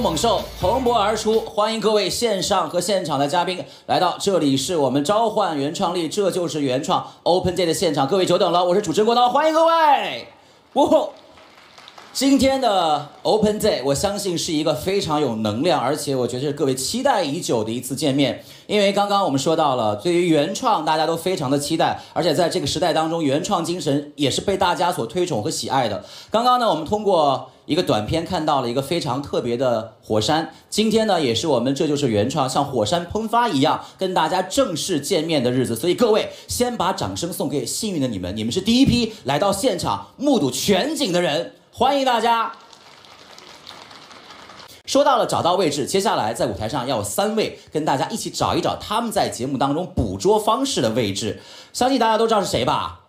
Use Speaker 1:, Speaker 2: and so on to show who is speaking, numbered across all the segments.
Speaker 1: 猛兽，蓬勃而出，欢迎各位线上和现场的嘉宾来到这里，是我们召唤原创力，这就是原创 Open Day 的现场，各位久等了，我是主持人郭涛，欢迎各位。哇，今天的 Open Day，我相信是一个非常有能量，而且我觉得是各位期待已久的一次见面。因为刚刚我们说到了，对于原创大家都非常的期待，而且在这个时代当中，原创精神也是被大家所推崇和喜爱的。刚刚呢，我们通过一个短片看到了一个非常特别的火山，今天呢，也是我们这就是原创像火山喷发一样跟大家正式见面的日子。所以各位，先把掌声送给幸运的你们，你们是第一批来到现场目睹全景的人，欢迎大家。说到了找到位置，接下来在舞台上要有三位跟大家一起找一找他们在节目当中捕捉方式的位置，相信大家都知道是谁吧？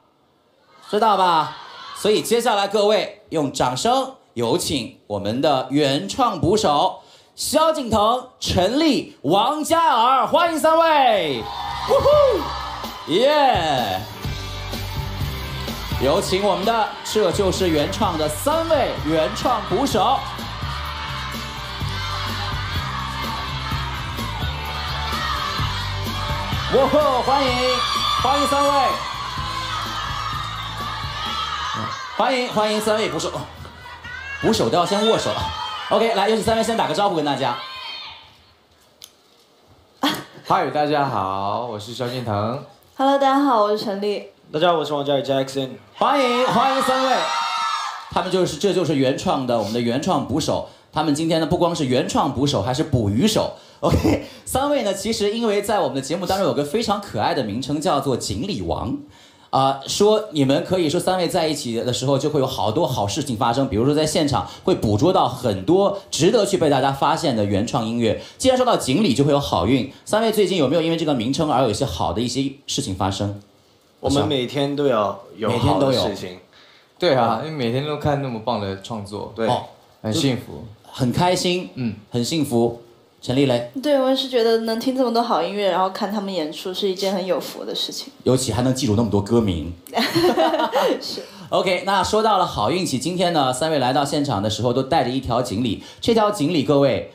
Speaker 1: 知道吧？所以接下来各位用掌声有请我们的原创捕手萧敬腾、陈丽、王嘉尔，欢迎三位！呜呼，耶！有请我们的这就是原创的三位原创鼓手。哇吼！欢迎，欢迎三位，欢迎欢迎三位鼓手，鼓手都要先握手。OK，来，有请三位先打个招呼跟大家。
Speaker 2: 嗨，大家好，我是萧敬腾。
Speaker 3: Hello，大家好，我是陈丽。
Speaker 4: 大家好，我是王嘉尔 Jackson。
Speaker 1: 欢迎欢迎三位，他们就是这就是原创的我们的原创捕手。他们今天呢不光是原创捕手，还是捕鱼手。OK，三位呢其实因为在我们的节目当中有个非常可爱的名称叫做锦鲤王。啊、说你们可以说三位在一起的时候，就会有好多好事情发生，比如说在现场会捕捉到很多值得去被大家发现的原创音乐。既然说到锦鲤，就会有好运。三位最近有没有因为这个名称而有一些好的一些事情发生？
Speaker 4: 我们每天都要有
Speaker 1: 每天
Speaker 4: 好
Speaker 1: 都有
Speaker 4: 的事情，
Speaker 2: 对啊，因为每天都看那么棒的创作，
Speaker 4: 对，
Speaker 1: 哦
Speaker 2: 很幸福。
Speaker 1: 很开心，
Speaker 2: 嗯，
Speaker 1: 很幸福。陈丽嘞，
Speaker 3: 对，我也是觉得能听这么多好音乐，然后看他们演出是一件很有福的事情。
Speaker 1: 尤其还能记住那么多歌名。
Speaker 3: 是。
Speaker 1: OK，那说到了好运气，今天呢，三位来到现场的时候都带着一条锦鲤，这条锦鲤各位，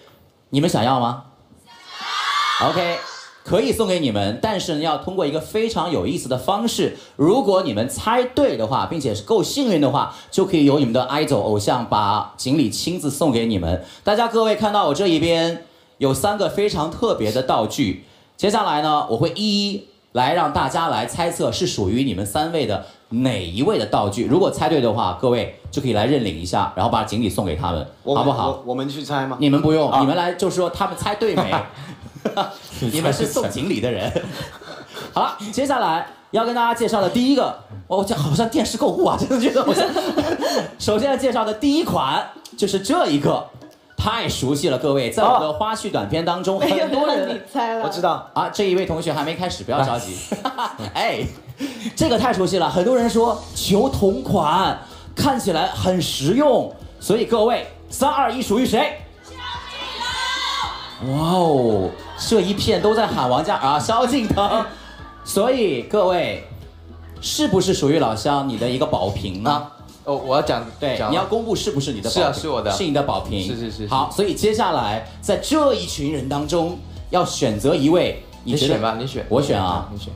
Speaker 1: 你们想要吗？OK，可以送给你们，但是呢，要通过一个非常有意思的方式，如果你们猜对的话，并且是够幸运的话，就可以由你们的 idol 偶像把锦鲤亲自送给你们。大家各位看到我这一边有三个非常特别的道具，接下来呢，我会一一来让大家来猜测是属于你们三位的哪一位的道具。如果猜对的话，各位就可以来认领一下，然后把锦鲤送给他们，
Speaker 4: 我们
Speaker 1: 好不好？
Speaker 4: 我我们去猜吗？
Speaker 1: 你们不用，
Speaker 4: 啊
Speaker 1: 你们来就说他们猜对没？你们是送锦鲤的人。好了，接下来要跟大家介绍的第一个，哦，这好像电视购物啊，真的觉得好像。首先要介绍的第一款就是这一个，太熟悉了，各位，在我们的花絮短片当中，很多
Speaker 3: 让
Speaker 1: 人
Speaker 3: 你猜了。
Speaker 4: 我知。道，
Speaker 1: 啊，这一位同学还没开始，不要着急。哎，这个太熟悉了，很多人说求同款，看起来很实用，所以各位三二一，属于谁？哇哦，这一片都在喊王嘉尔啊，萧敬腾，所以各位是不是属于老乡你的一个宝瓶呢？
Speaker 2: 哦，我要讲，
Speaker 1: 对，
Speaker 2: 讲
Speaker 1: 你要公布是不是你的宝
Speaker 2: 是
Speaker 1: 瓶？
Speaker 2: 啊是我的
Speaker 1: 是你的宝瓶。
Speaker 2: 是是是是
Speaker 1: 好，所以接下来在这一群人当中，要选择一位，
Speaker 2: 你选吧，你选，
Speaker 1: 我选啊
Speaker 2: 你选。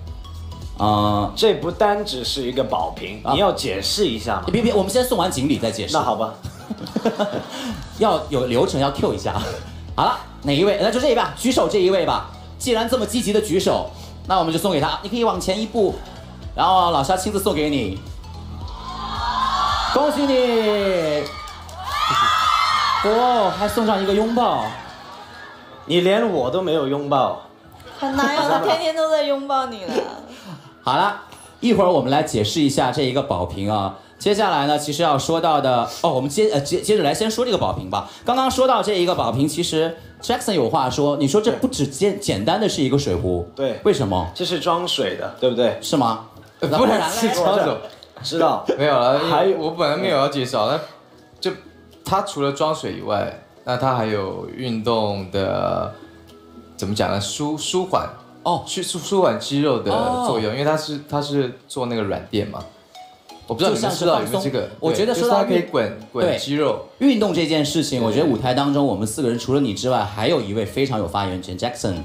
Speaker 1: 嗯，
Speaker 4: 这不单只是一个宝瓶，
Speaker 1: 啊
Speaker 4: 你要解释一下嘛。
Speaker 1: 别别，我们先送完锦鲤再解释。
Speaker 4: 那好吧，
Speaker 1: 要有流程要 Q 一下。好了，哪一位？那就这一位，举手这一位吧。既然这么积极的举手，那我们就送给他。你可以往前一步，然后老肖亲自送给你。恭喜你！哦，还送上一个拥抱。
Speaker 4: 你连我都没有拥抱，
Speaker 3: 很难呀，他天天都在拥抱你了。
Speaker 1: 好了，一会儿我们来解释一下这一个宝瓶啊。接下来呢，其实要说到的哦，我们接呃接接着来先说这个宝瓶吧。刚刚说到这一个宝瓶，其实 Jackson 有话说，你说这不只简简单的是一个水壶，
Speaker 4: 对
Speaker 1: 为什么？
Speaker 4: 这是装水的，对不对？
Speaker 1: 是吗？
Speaker 2: 呃不然？是装手，
Speaker 4: 知道。
Speaker 2: 没有了。
Speaker 4: 还有
Speaker 2: 我本来没有要介绍，那就它除了装水以外，那它还有运动的，怎么讲呢？舒舒缓
Speaker 1: 哦
Speaker 2: 去舒舒缓肌肉的
Speaker 1: 哦
Speaker 2: 作用，因为它是它是做那个软垫嘛。我不知道你们知道这个？
Speaker 1: 我觉得说到
Speaker 2: 可以
Speaker 1: 运
Speaker 2: 滚
Speaker 1: 对
Speaker 2: 滚肌肉。
Speaker 1: 运动这件事情，我觉得舞台当中我们四个人除了你之外，还有一位非常有发言权，Jackson。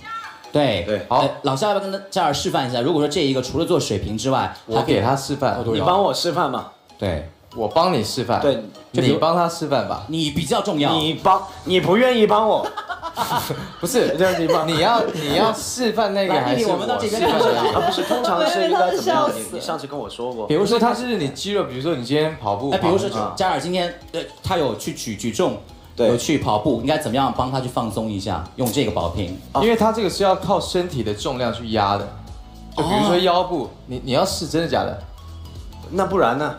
Speaker 1: 对
Speaker 4: 对
Speaker 2: 好
Speaker 1: 哎老肖要不要跟嘉尔示范一下？如果说这一个除了做水平之外，
Speaker 2: 我给他示范，
Speaker 4: 你帮我示范嘛？
Speaker 1: 对
Speaker 2: 我帮你示范，
Speaker 4: 对就
Speaker 2: 你帮他示范吧。
Speaker 1: 你比较重要。
Speaker 4: 你帮你不愿意帮我，
Speaker 2: 不是，
Speaker 4: 这 样你
Speaker 2: 你要你要示范那个还是
Speaker 1: 我们到这
Speaker 2: 示范那个？
Speaker 4: 啊 不是，通常是应该怎么样你你上次跟我说过
Speaker 1: 比，如说他
Speaker 2: 是你肌肉，比如说你今天跑步，
Speaker 1: 哎，比如说嘉尔今天呃，他有去举举重，
Speaker 4: 对
Speaker 1: 有去跑步，应该怎么样帮他去放松一下？用这个保平。
Speaker 2: 因为他这个是要靠身体的重量去压的，就比如说腰部，你你要试真的假的？
Speaker 4: 那不然呢？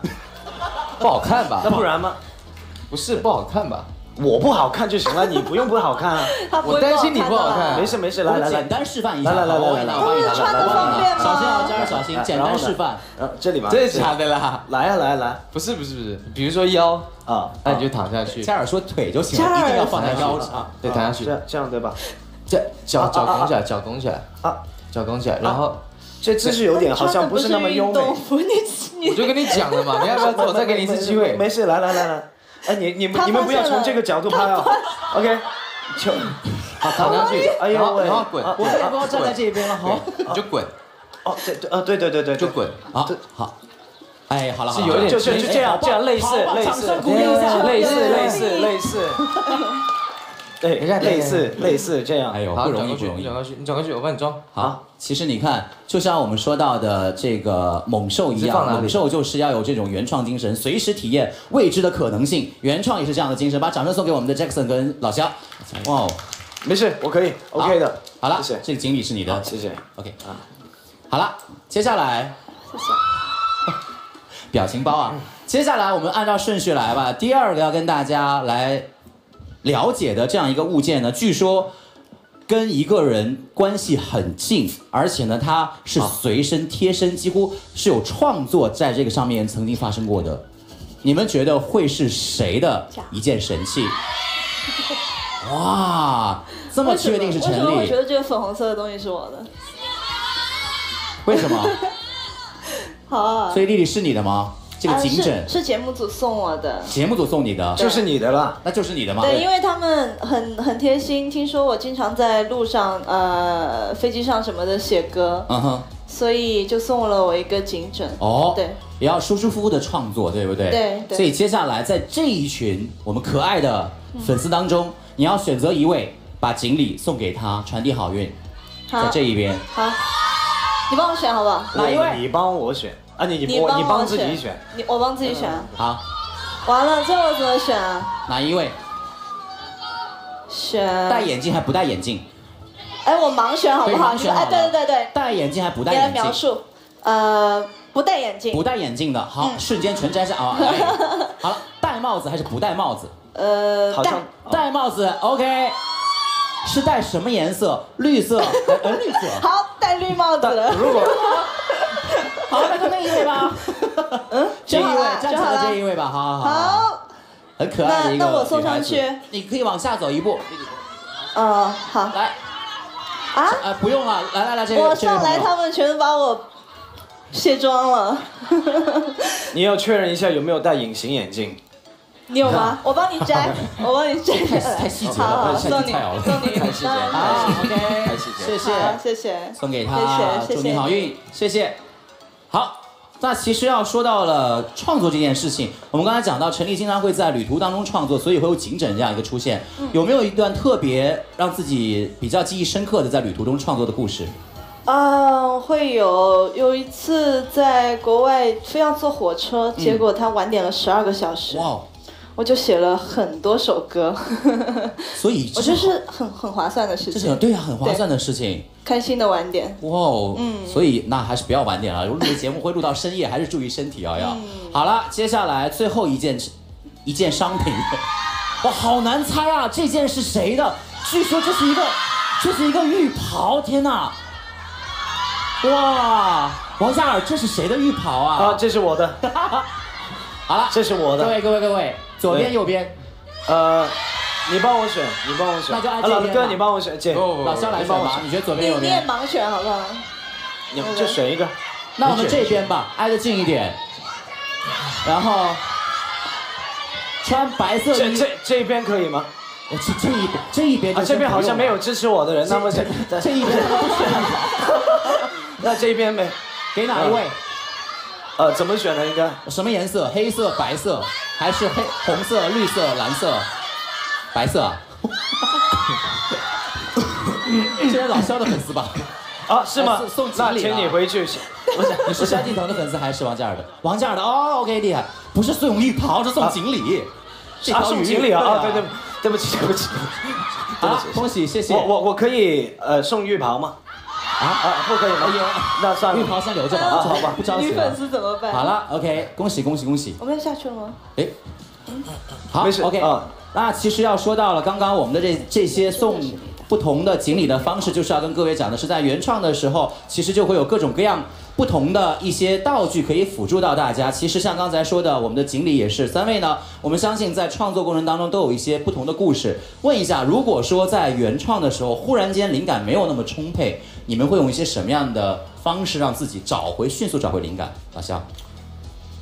Speaker 2: 不好看吧
Speaker 4: 那？不然吗？
Speaker 2: 不是不好看吧？
Speaker 4: 我不好看就行了，你不用不好看啊。
Speaker 2: 我担心你不好看
Speaker 4: 没事没事，
Speaker 1: 我
Speaker 4: 来来来
Speaker 1: 简，单示范一下。
Speaker 4: 来来来来
Speaker 1: 我
Speaker 4: 来
Speaker 3: 来吗
Speaker 1: 小心啊，家人小心，简单示范。
Speaker 4: 呃，这里吗？
Speaker 2: 真的假的啦？
Speaker 4: 来啊来啊来
Speaker 2: 不是不是不是，比如说腰，
Speaker 4: 啊！
Speaker 2: 那你就躺下去，
Speaker 1: 嘉尔说腿就行了，一定要放在腰
Speaker 4: 啊
Speaker 1: 上。
Speaker 2: 对，躺下去
Speaker 4: 这，样这样对吧？
Speaker 2: 这脚脚
Speaker 4: 啊啊
Speaker 2: 拱起来，脚拱起来，
Speaker 4: 啊，
Speaker 2: 脚拱起来，然后
Speaker 4: 这姿势有点好像不是那么优美。
Speaker 2: 我就跟你讲了嘛，你要不要做？我再给你一次机会。
Speaker 4: 没事，来来来来，哎，你你们你们不要从这个角度拍哦。OK，就
Speaker 2: 好，躺下去，
Speaker 4: 哎呦喂
Speaker 2: 然后滚，
Speaker 4: 啊
Speaker 1: 我也不要站在这边了，好。
Speaker 2: 你就滚，
Speaker 4: 哦，对对呃对对对对，
Speaker 2: 就滚。
Speaker 1: 好，好。哎，好了，好了
Speaker 2: 是有点
Speaker 4: 就就就这样这样类似类似
Speaker 1: 鼓励一下，
Speaker 4: 类似类似类似，对，类似类似这样
Speaker 1: 哎。呦，不容易不容易
Speaker 2: 你转。过去，你转过去，我帮你装。
Speaker 1: 好，其实你看，就像我们说到的这个猛兽一样，猛兽就是要有这种原创精神，随时体验未知的可能性。原创也是这样的精神，把掌声送给我们的 Jackson 跟老肖。哇哦，
Speaker 4: 没事，我可以，OK 的。
Speaker 1: 好了，
Speaker 4: 谢谢
Speaker 1: 这个锦鲤是你的
Speaker 4: 谢谢。
Speaker 1: ，OK 啊。好了，接下来
Speaker 3: 谢谢。
Speaker 1: 表情包啊，接下来我们按照顺序来吧。第二个要跟大家来了解的这样一个物件呢，据说跟一个人关系很近，而且呢，它是随身贴身，几乎是有创作在这个上面曾经发生过的。你们觉得会是谁的一件神器？哇，这么确定是陈
Speaker 3: 为什么我觉？得这个粉红色的东西是我的？
Speaker 1: 为什么？
Speaker 3: 好啊，
Speaker 1: 所以丽丽是你的吗？这个
Speaker 3: 啊
Speaker 1: 颈枕
Speaker 3: 是是节目组送我的。
Speaker 1: 节目组送你的，
Speaker 4: 就是你的了。
Speaker 1: 那就是你的吗？
Speaker 3: 对，因为他们很很贴心，听说我经常在路上、呃飞机上什么的写歌，
Speaker 1: 嗯哼。
Speaker 3: 所以就送了我一个颈枕。
Speaker 1: 哦，
Speaker 3: 对，
Speaker 1: 也要舒舒服服的创作，对不对？
Speaker 3: 对对
Speaker 1: 所以接下来在这一群我们可爱的粉丝当中，你要选择一位，把锦鲤送给他，传递好运，在，这一边。
Speaker 3: 好，你帮我选好不好？
Speaker 1: 哪一位
Speaker 4: 你帮我选啊？你你
Speaker 3: 帮我
Speaker 4: 我你帮自己选。，
Speaker 3: 你我帮自己选啊。
Speaker 1: 好，
Speaker 3: 完了，这我怎么选啊？
Speaker 1: 哪一位？
Speaker 3: 选
Speaker 1: 戴眼镜还不戴眼镜？
Speaker 3: 哎，我盲选好不好？
Speaker 1: 选好
Speaker 3: 哎，对对对对，
Speaker 1: 戴眼镜还不戴
Speaker 3: 你来
Speaker 1: 眼镜？
Speaker 3: 描述。呃，不戴眼镜
Speaker 1: 不。戴眼镜的，好，
Speaker 3: 嗯
Speaker 1: 瞬间全摘下啊！哎好了，戴帽子还是不戴帽子？
Speaker 3: 呃，戴
Speaker 4: 好像
Speaker 1: 戴帽子，OK。是戴什么颜色？绿色？呃，绿色。
Speaker 3: 好，戴绿帽子了。
Speaker 4: 如果
Speaker 1: 好，那就那一位吧。嗯，这一位
Speaker 3: 选好了
Speaker 1: 站起来
Speaker 3: 选好了
Speaker 1: 这一位吧，好好好。
Speaker 3: 好，
Speaker 1: 很可爱的一个
Speaker 3: 那那我送上去
Speaker 1: 你可以往下走一步，
Speaker 3: 嗯，好
Speaker 1: 来，
Speaker 3: 啊，
Speaker 1: 呃，不用了，来来来，这位
Speaker 3: 我上来他们全把我卸妆了。
Speaker 4: 你要确认一下有没有戴隐形眼镜。
Speaker 3: 你有吗？我帮你摘，我帮你摘
Speaker 1: 太
Speaker 3: 下来。
Speaker 1: 太细节
Speaker 3: 好
Speaker 1: 了，
Speaker 3: 送你。送你，
Speaker 4: 太细节了
Speaker 1: 好谢谢，
Speaker 3: 好，谢谢。
Speaker 1: 送给他，
Speaker 3: 谢谢
Speaker 1: 祝你好运，谢谢。好。那其实要说到了创作这件事情，我们刚才讲到陈丽经常会在旅途当中创作，所以会有景枕这样一个出现。
Speaker 3: 嗯
Speaker 1: 有没有一段特别让自己比较记忆深刻的在旅途中创作的故事？
Speaker 3: 嗯，会有有一次在国外非要坐火车，结果他晚点了十二个小时，
Speaker 1: 哇哦，
Speaker 3: 我就写了很多首歌，
Speaker 1: 所以
Speaker 3: 我觉得是很很划算的事情
Speaker 1: 这是很，对啊，很划算的事情。
Speaker 3: 开心的晚点。
Speaker 1: 哇哦，嗯，所以那还是不要晚点了。录的节目会录到深夜，还是注意身体啊要。好了，接下来最后一件一件商品，哇，好难猜啊！这件是谁的？据说这是一个，这是一个浴袍，天哪！哇，王嘉尔，这是谁的浴袍
Speaker 4: 啊，
Speaker 1: 啊？
Speaker 4: 这是我的，
Speaker 1: 好了，
Speaker 4: 这是我的。
Speaker 1: 各位各位各位，左边右边，
Speaker 4: 呃，你帮我选，你帮我选。
Speaker 1: 那就按
Speaker 4: 啊老哥，
Speaker 1: 这边吧
Speaker 4: 你帮我选，姐，
Speaker 1: 老肖来选吧。你觉得左边右
Speaker 3: 你也
Speaker 1: 边？
Speaker 3: 盲选好不好？
Speaker 4: 你们就选一个。
Speaker 1: 那我们这边吧，挨得近一点。然后穿白色衣，
Speaker 4: 这这这一边可以吗？
Speaker 1: 呃这这一边这一边
Speaker 4: 啊，
Speaker 1: 就
Speaker 4: 这边好像没有支持我的人，那么这
Speaker 1: 这一边不选，
Speaker 4: 那这一边没，
Speaker 1: 给哪一位？
Speaker 4: 呃，怎么选呢？应该
Speaker 1: 什么颜色？黑色、白色，还是黑红色、绿色、蓝色、白色啊？这是老肖的粉丝吧？
Speaker 4: 啊，是吗
Speaker 1: 送送？锦
Speaker 4: 那
Speaker 1: 鲤啊
Speaker 4: 请你回去。
Speaker 1: 不是，你是萧敬腾的粉丝还是王嘉尔的？王嘉尔的哦，OK，厉害，不是送浴袍，是送锦鲤。这
Speaker 4: 啊，送锦鲤啊！
Speaker 1: 对
Speaker 4: 啊，对对，对不起，对不起。
Speaker 1: 好了，恭喜，谢谢。
Speaker 4: 我我我可以呃送浴袍吗？
Speaker 1: 啊
Speaker 4: 啊，不可以吗
Speaker 1: 哎？
Speaker 4: 那算了。
Speaker 1: 浴袍先留着吧，
Speaker 4: 啊好吧
Speaker 1: 不着急
Speaker 3: 女粉。丝怎么办？
Speaker 1: 好，了，OK，恭喜恭喜恭喜！
Speaker 3: 我们要下去了吗？
Speaker 1: 哎，好
Speaker 4: 没事
Speaker 1: ，OK
Speaker 4: 啊
Speaker 1: 那其实要说到了，刚刚我们的这这些送不同的锦鲤的方式，就是要跟各位讲的是，在原创的时候，其实就会有各种各样不同的一些道具可以辅助到大家。其实像刚才说的，我们的锦鲤也是三位呢，我们相信在创作过程当中都有一些不同的故事。问一下，如果说在原创的时候，忽然间灵感没有那么充沛，你们会用一些什么样的方式让自己找回迅速找回灵感？老肖，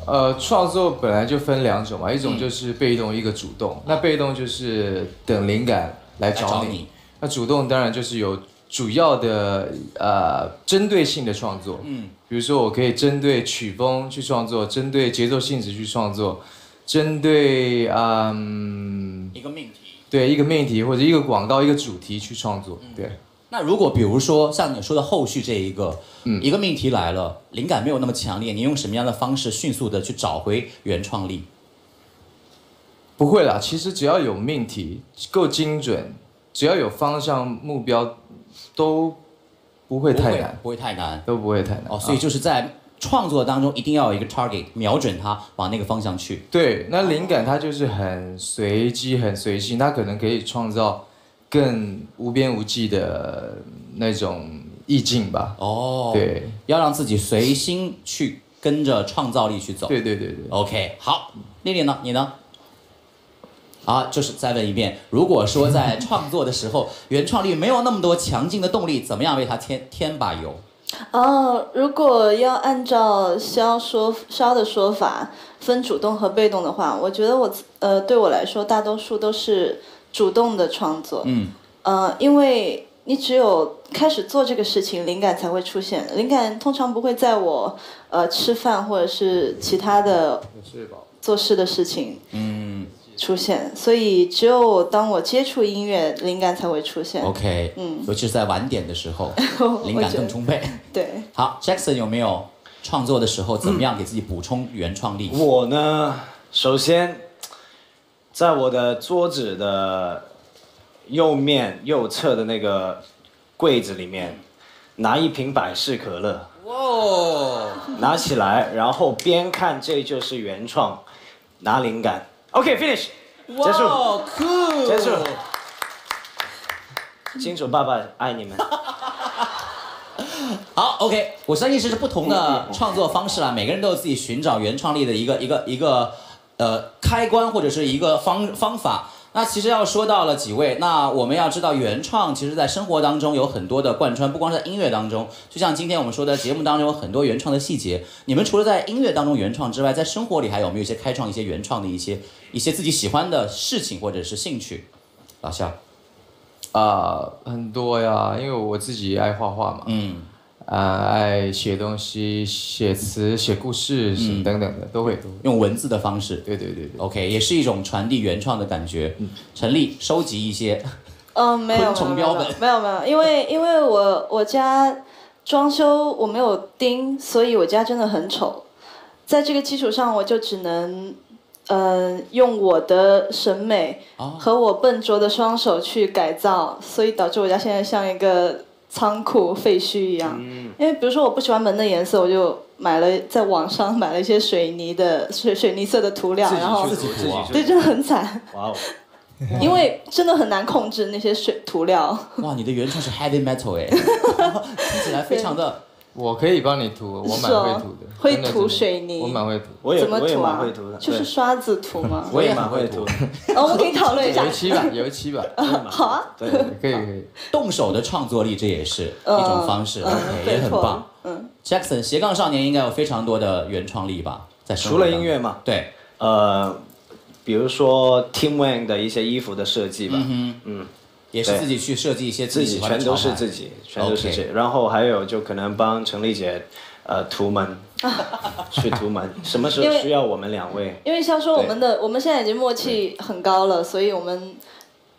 Speaker 2: 呃，创作本来就分两种嘛，一种
Speaker 1: 嗯
Speaker 2: 就是被动，一个主动。那被动就是等灵感来
Speaker 1: 来
Speaker 2: 找你，
Speaker 1: 找你
Speaker 2: 那主动当然就是有主要的呃针对性的创作，
Speaker 1: 嗯，
Speaker 2: 比如说我可以针对曲风去创作，针对节奏性质去创作，针对嗯
Speaker 1: 一个命题。
Speaker 2: 对一个命题或者一个广告一个主题去创作，
Speaker 1: 嗯
Speaker 2: 对。
Speaker 1: 那如果比如说像你说的后续这一个，
Speaker 2: 嗯
Speaker 1: 一个命题来了，灵感没有那么强烈，你用什么样的方式迅速的去找回原创力？
Speaker 2: 不会啦，其实只要有命题够精准，只要有方向目标，都不会太难，
Speaker 1: 不会太难
Speaker 2: 都不会太难。
Speaker 1: 哦。所以
Speaker 2: 啊
Speaker 1: 就是在创作当中一定要有一个 target，瞄准它，往那个方向去。
Speaker 2: 对，那灵感它就是很随机、很随性，它可能可以创造更无边无际的那种意境吧。
Speaker 1: 哦，，
Speaker 2: 对，
Speaker 1: 要让自己随心去跟着创造力去走。
Speaker 2: 对对对对。
Speaker 1: OK，好，丽丽呢？你呢？好，就是再问一遍，如果说在创作的时候，原创力没有那么多强劲的动力，怎么样为它添添把油？
Speaker 3: 哦，如果要按照肖说肖的说法分主动和被动的话，我觉得我呃对我来说，大多数都是主动的创作。
Speaker 1: 嗯，
Speaker 3: 呃，因为你只有开始做这个事情，灵感才会出现。灵感通常不会在我呃吃饭或者是其他的做事的事情
Speaker 1: 嗯
Speaker 3: 出现，所以只有当我接触音乐，灵感才会出现。
Speaker 1: ，OK，
Speaker 3: 嗯
Speaker 1: 尤其是在晚点的时候，灵感更充沛。
Speaker 3: 对，
Speaker 1: 好，Jackson 有没有创作的时候怎么样给自己补充原创力？
Speaker 4: 我呢，首先在我的桌子的右面右侧的那个柜子里面，拿一瓶百事可乐，
Speaker 1: 哇，
Speaker 4: 拿起来，然后边看这就是原创，拿灵感。OK，finish，、结束，
Speaker 1: 哇，cool，
Speaker 4: 结束。金主爸爸爱你们。
Speaker 1: 好，OK，我相信这是不同的创作方式啦，每个人都有自己寻找原创力的一个一个一个呃开关或者是一个方方法。那其实要说到了几位，那我们要知道原创，其实在生活当中有很多的贯穿，不光是在音乐当中，就像今天我们说的节目当中有很多原创的细节。你们除了在音乐当中原创之外，在生活里还有没有一些开创一些原创的一些一些自己喜欢的事情或者是兴趣？老肖，
Speaker 2: 啊、很多呀，因为我自己爱画画嘛，
Speaker 1: 嗯，
Speaker 2: 啊、爱写东西、写词、写故事什么等等的，都会都会。
Speaker 1: 用文字的方式。
Speaker 2: 对对对对
Speaker 1: ，OK，也是一种传递原创的感觉。陈立收集一些，
Speaker 3: 嗯，没有
Speaker 1: 昆虫
Speaker 3: 没有
Speaker 1: 标本
Speaker 3: 没有没有，因为 因为我我家装修我没有钉，所以我家真的很丑。在这个基础上，我就只能，呃，用我的审美
Speaker 1: 哦
Speaker 3: 和我笨拙的双手去改造，所以导致我家现在像一个仓库废墟一样。因为比如说我不喜欢门的颜色，我就买了在网上买了一些水泥的 水水泥色的涂料，然后
Speaker 4: 自己自己去
Speaker 3: 对，真的很惨，
Speaker 4: 哇哦，
Speaker 3: 因为真的很难控制那些水涂料。
Speaker 1: 哇，你的原创是 heavy metal 哎，听起来非常的
Speaker 2: 我可以帮你涂，我蛮会涂的，
Speaker 3: 会涂水泥。
Speaker 2: 我蛮会涂。
Speaker 4: 我也
Speaker 3: 怎么
Speaker 4: 我也
Speaker 3: 涂啊？
Speaker 4: 蛮会涂的，？
Speaker 3: 就是刷子涂吗？
Speaker 4: 我也蛮会涂。
Speaker 3: 我们可以讨论一下。
Speaker 2: 油漆。吧，油漆吧，
Speaker 3: 好啊，
Speaker 4: 对，
Speaker 2: 可以可以。
Speaker 1: 动手的创作力，这也是一种方式
Speaker 3: 嗯
Speaker 1: ，OK，也很棒。
Speaker 3: 嗯
Speaker 1: ，Jackson 斜杠少年应该有非常多的原创力吧，在
Speaker 4: 除了音乐嘛，
Speaker 1: 对，
Speaker 4: 呃，比如说 Team Wang 的一些衣服的设计吧，嗯，对
Speaker 1: 也是自己去设计一些
Speaker 4: 自
Speaker 1: 己
Speaker 4: 全都是自己，全都是自己。然后还有就可能帮陈丽姐，呃，涂门，去涂门，什么时候需要我们两位？
Speaker 3: 因为像说我们的，我们现在已经默契很高了，所以我们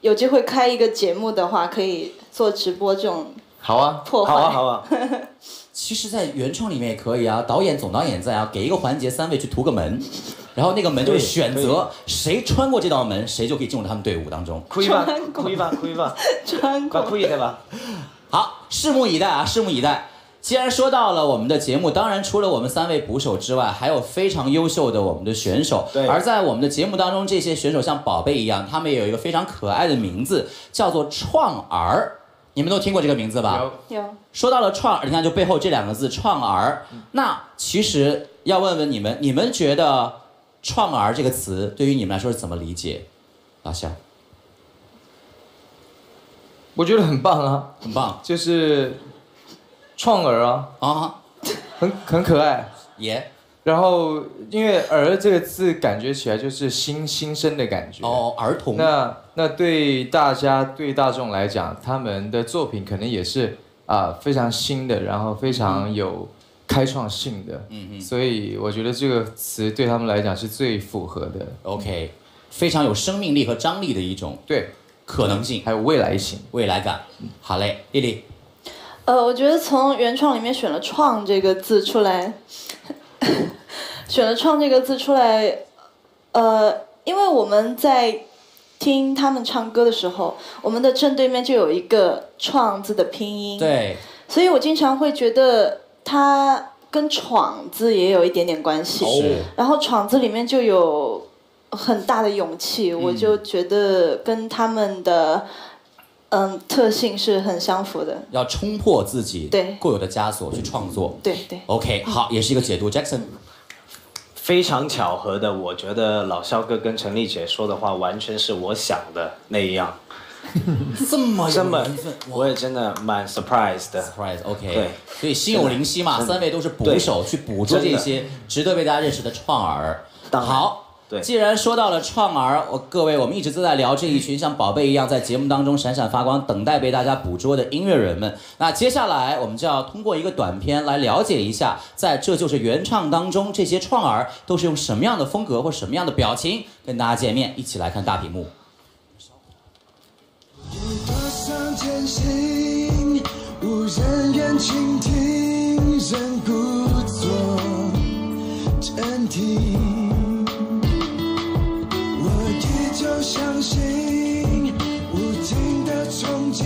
Speaker 3: 有机会开一个节目的话，可以做直播这种
Speaker 2: 好啊，
Speaker 3: 破坏。
Speaker 4: 好啊，好啊，
Speaker 1: 其实，在原创里面也可以啊，导演总导演在啊，给一个环节，三位去涂个门，然后那个门就是选择谁穿过这道门，谁就可以进入他们队伍当中。
Speaker 4: 可以吧可以吧，可以吧，
Speaker 3: 穿过
Speaker 4: 可以的吧？
Speaker 1: 好，拭目以待啊，拭目以待。既然说到了我们的节目，当然除了我们三位捕手之外，还有非常优秀的我们的选手。
Speaker 4: 对
Speaker 1: 而在我们的节目当中，这些选手像宝贝一样，他们也有一个非常可爱的名字，叫做创儿。你们都听过这个名字吧？
Speaker 2: 有
Speaker 3: 有
Speaker 1: 说到了创儿，你看就背后这两个字“创儿”，那其实要问问你们，你们觉得“创儿”这个词对于你们来说是怎么理解？老肖，
Speaker 2: 我觉得很棒啊，
Speaker 1: 很棒。
Speaker 2: 就是创儿啊，
Speaker 1: 啊，
Speaker 2: 很很可爱。
Speaker 1: 耶、
Speaker 2: 然后因为“儿”这个字感觉起来就是新新生的感觉。
Speaker 1: 哦，儿童，
Speaker 2: 那那对大家对大众来讲，他们的作品可能也是啊、非常新的，然后非常有开创性的。
Speaker 1: 嗯嗯
Speaker 2: 所以我觉得这个词对他们来讲是最符合的。
Speaker 1: ，OK，非常有生命力和张力的一种
Speaker 2: 对，
Speaker 1: 可能性、
Speaker 2: 还有未来性。
Speaker 1: 未来感。好嘞，丽丽，
Speaker 3: 呃，我觉得从原创里面选了“创”这个字出来，选了“创”这个字出来，呃，因为我们在听他们唱歌的时候，我们的正对面就有一个“创”字的拼音，，
Speaker 1: 对，
Speaker 3: 所以我经常会觉得它跟“闯”字也有一点点关系，
Speaker 1: 是。
Speaker 3: 然后“闯”字里面就有很大的勇气，我就觉得跟他们的嗯特性是很相符的。
Speaker 1: 要冲破自己
Speaker 3: 对。
Speaker 1: 固有的枷锁去创作。
Speaker 3: 对对
Speaker 1: ，OK，好，也是一个解读。Jackson，
Speaker 4: 非常巧合的，我觉得老肖哥跟陈丽姐说的话，完全是我想的那样，
Speaker 1: 这么有
Speaker 4: 这么我也真的蛮 surprised 的。
Speaker 1: surprise，OK，、
Speaker 4: 对
Speaker 1: 所以心有灵犀嘛，三位都是捕手，去捕捉这些值得被大家认识的创儿。好。
Speaker 4: 对
Speaker 1: 既然说到了创儿，我各位，我们一直都在聊这一群像宝贝一样在节目当中闪闪发光、等待被大家捕捉的音乐人们。那接下来我们就要通过一个短片来了解一下，在这就是原唱当中，这些创儿都是用什么样的风格或什么样的表情跟大家见面。一起来看大屏幕。
Speaker 5: 有多少艰辛，无人愿倾听，仍故作镇定。我依旧相信，无尽的憧憬，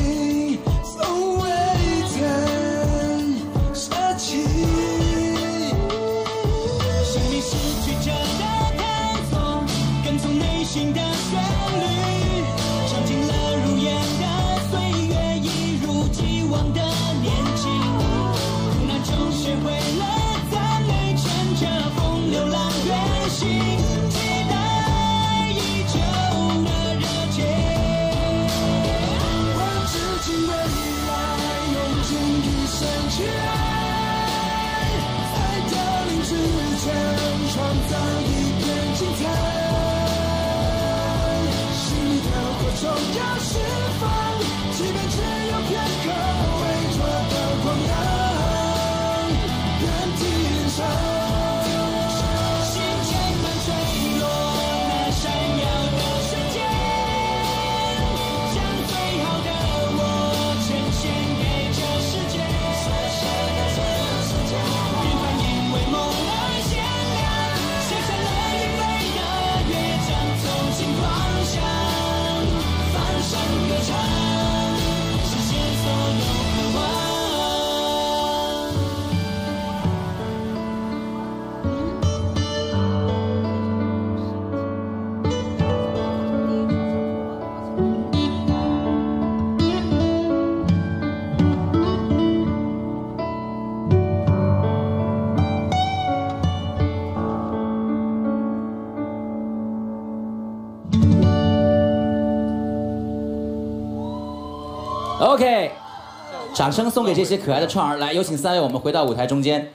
Speaker 1: 掌声送给这些可爱的创儿。来，有请三位，我们回到舞台中间。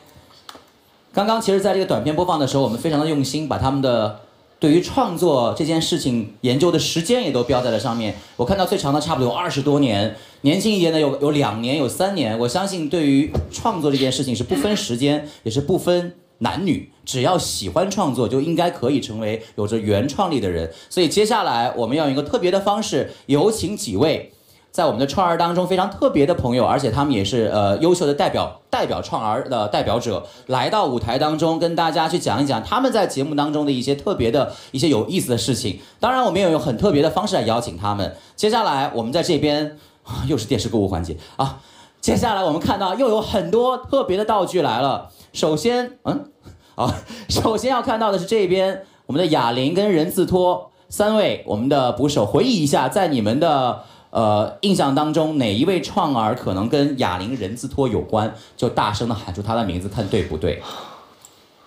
Speaker 1: 刚刚其实在这个短片播放的时候，我们非常的用心，把他们的对于创作这件事情研究的时间也都标在了上面。我看到最长的差不多有二十多年，年轻一点的有有两年，有三年。我相信对于创作这件事情是不分时间，也是不分男女，只要喜欢创作，就应该可以成为有着原创力的人。所以接下来我们要用一个特别的方式，有请几位。在我们的创儿当中非常特别的朋友，而且他们也是呃优秀的代表代表创儿的代表者，来到舞台当中跟大家去讲一讲他们在节目当中的一些特别的一些有意思的事情。当然，我们也有很特别的方式来邀请他们。接下来我们在这边又是电视购物环节啊，接下来我们看到又有很多特别的道具来了。首先，嗯，啊，首先要看到的是这边我们的哑铃跟人字拖三位我们的捕手，回忆一下在你们的。呃，印象当中哪一位创儿可能跟哑铃人字拖有关？就大声的喊出他的名字，看对不对？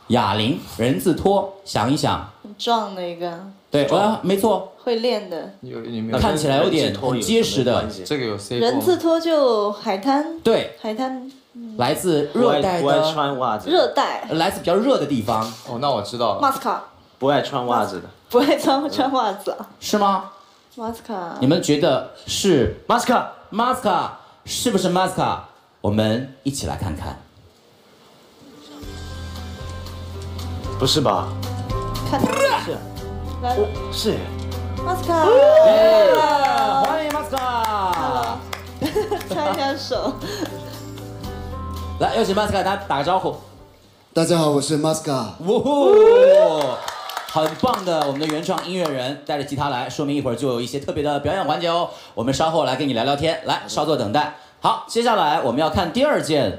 Speaker 1: 哑铃人字拖，想一想，
Speaker 3: 很壮的一个，
Speaker 1: 对，啊，没错，
Speaker 3: 会练的。
Speaker 2: 有你没有
Speaker 1: 看起来有点很结实的，
Speaker 2: 这个有 C
Speaker 3: 人字拖就海滩，
Speaker 1: 对，
Speaker 3: 海滩
Speaker 1: 来自热带
Speaker 4: 不爱
Speaker 1: 的，
Speaker 4: 穿袜子，
Speaker 3: 热带。
Speaker 1: 来自比较热的地方，
Speaker 2: 哦，那我知道了。
Speaker 3: 马斯卡
Speaker 4: 不爱穿袜子的。
Speaker 3: 不爱穿穿袜子啊，
Speaker 1: 是吗？
Speaker 3: 马斯卡
Speaker 1: 你们觉得是 Masca，Masca 是不是马斯卡我们一起来看看。
Speaker 4: 不是吧？
Speaker 3: 看他
Speaker 4: 是。
Speaker 3: 来。了，
Speaker 4: 是，
Speaker 3: 马斯卡，
Speaker 1: 欢迎 Masca，
Speaker 3: 擦 一下手。
Speaker 1: 来有请 Masca 打打个招呼。
Speaker 6: 大家好，我是马斯卡。
Speaker 1: 哇哦，很棒的，我们的原创音乐人带着吉他来，说明一会儿就有一些特别的表演环节哦。我们稍后来跟你聊聊天，来稍作等待。好，接下来我们要看第二件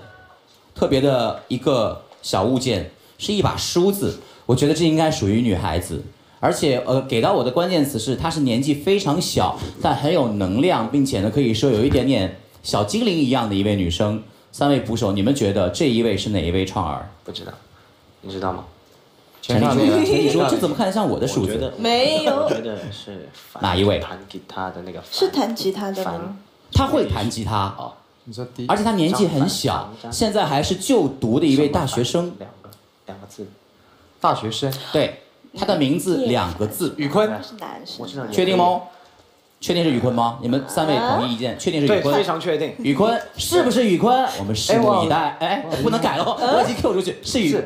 Speaker 1: 特别的一个小物件，是一把梳子。我觉得这应该属于女孩子，而且呃，给到我的关键词是她是年纪非常小，但很有能量，并且呢可以说有一点点小精灵一样的一位女生。三位捕手，你们觉得这一位是哪一位创儿？
Speaker 4: 不知道，你知道吗？
Speaker 1: 陈立说，
Speaker 2: 前上那个
Speaker 1: 陈立说，这怎么看得像我的梳子
Speaker 4: 我觉得？
Speaker 3: 没有。
Speaker 4: 我觉得是
Speaker 1: 哪一位？
Speaker 4: 弹吉他的那个
Speaker 3: 是弹吉他的吗？
Speaker 1: 他会弹吉他，
Speaker 4: 哦，
Speaker 2: 你说第一
Speaker 1: 而且他年纪很小，现在还是就读的一位大学生。
Speaker 4: 两个两个字，
Speaker 2: 大学生。
Speaker 1: 对，他的名字两个字，
Speaker 2: 宇坤，
Speaker 3: 是男生。
Speaker 1: 确定吗？确定是宇坤吗？你们三位统一意见，确定是宇
Speaker 4: 坤，非
Speaker 1: 坤？
Speaker 4: 常确定。
Speaker 1: 宇坤是不是宇坤？我们拭目以待。哎，不能改了，我已经 Q 出去，是宇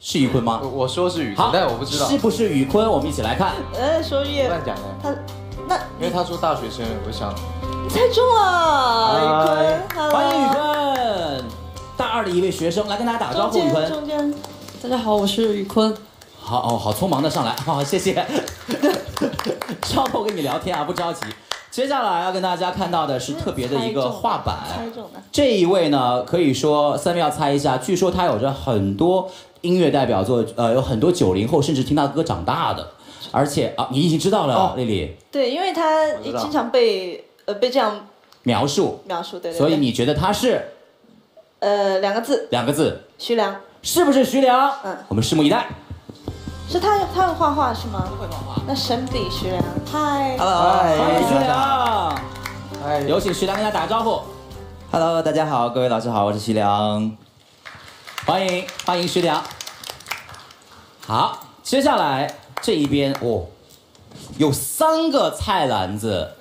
Speaker 2: 是
Speaker 1: 是宇坤吗
Speaker 2: 我？我说是宇
Speaker 1: 好
Speaker 2: 坤，，但我不知道
Speaker 1: 是不是宇坤？我们一起来看。
Speaker 3: 呃，说越
Speaker 2: 乱讲的，
Speaker 3: 他，那
Speaker 2: 因为他说大学生，我想
Speaker 3: 你猜中了，宇坤，
Speaker 1: 哎欢迎宇坤，大二的一位学生，来跟大家打个招呼，宇坤。
Speaker 3: 中间，
Speaker 7: 大家好，我是宇坤。
Speaker 1: 好哦，好匆忙的上来，好，谢谢。稍后跟你聊天啊，不着急。接下来要跟大家看到的是特别的一个画板，
Speaker 3: 猜中的，
Speaker 1: 这一位呢，可以说三位要猜一下，据说他有着很多音乐代表作，呃，有很多九零后甚至听他歌长大的，而且啊，你已经知道了，丽丽。
Speaker 3: 对，因为他经常被呃被这样
Speaker 1: 描述，
Speaker 3: 描述，对对对。
Speaker 1: 所以你觉得他是？
Speaker 3: 呃两个字，
Speaker 1: 两个字，
Speaker 3: 徐良，
Speaker 1: 是不是徐良？
Speaker 3: 嗯。
Speaker 1: 我们拭目以待。
Speaker 3: 是他他会画画是吗？
Speaker 1: 会画画。
Speaker 3: 那神笔徐良，嗨，，Hello，
Speaker 1: 欢迎徐良，
Speaker 2: 哎，
Speaker 1: 有请徐良跟大家打个招呼。
Speaker 8: Hello，大家好，各位老师好，我是徐良。
Speaker 1: 欢迎欢迎徐良。好，接下来这一边哦，有三个菜篮子，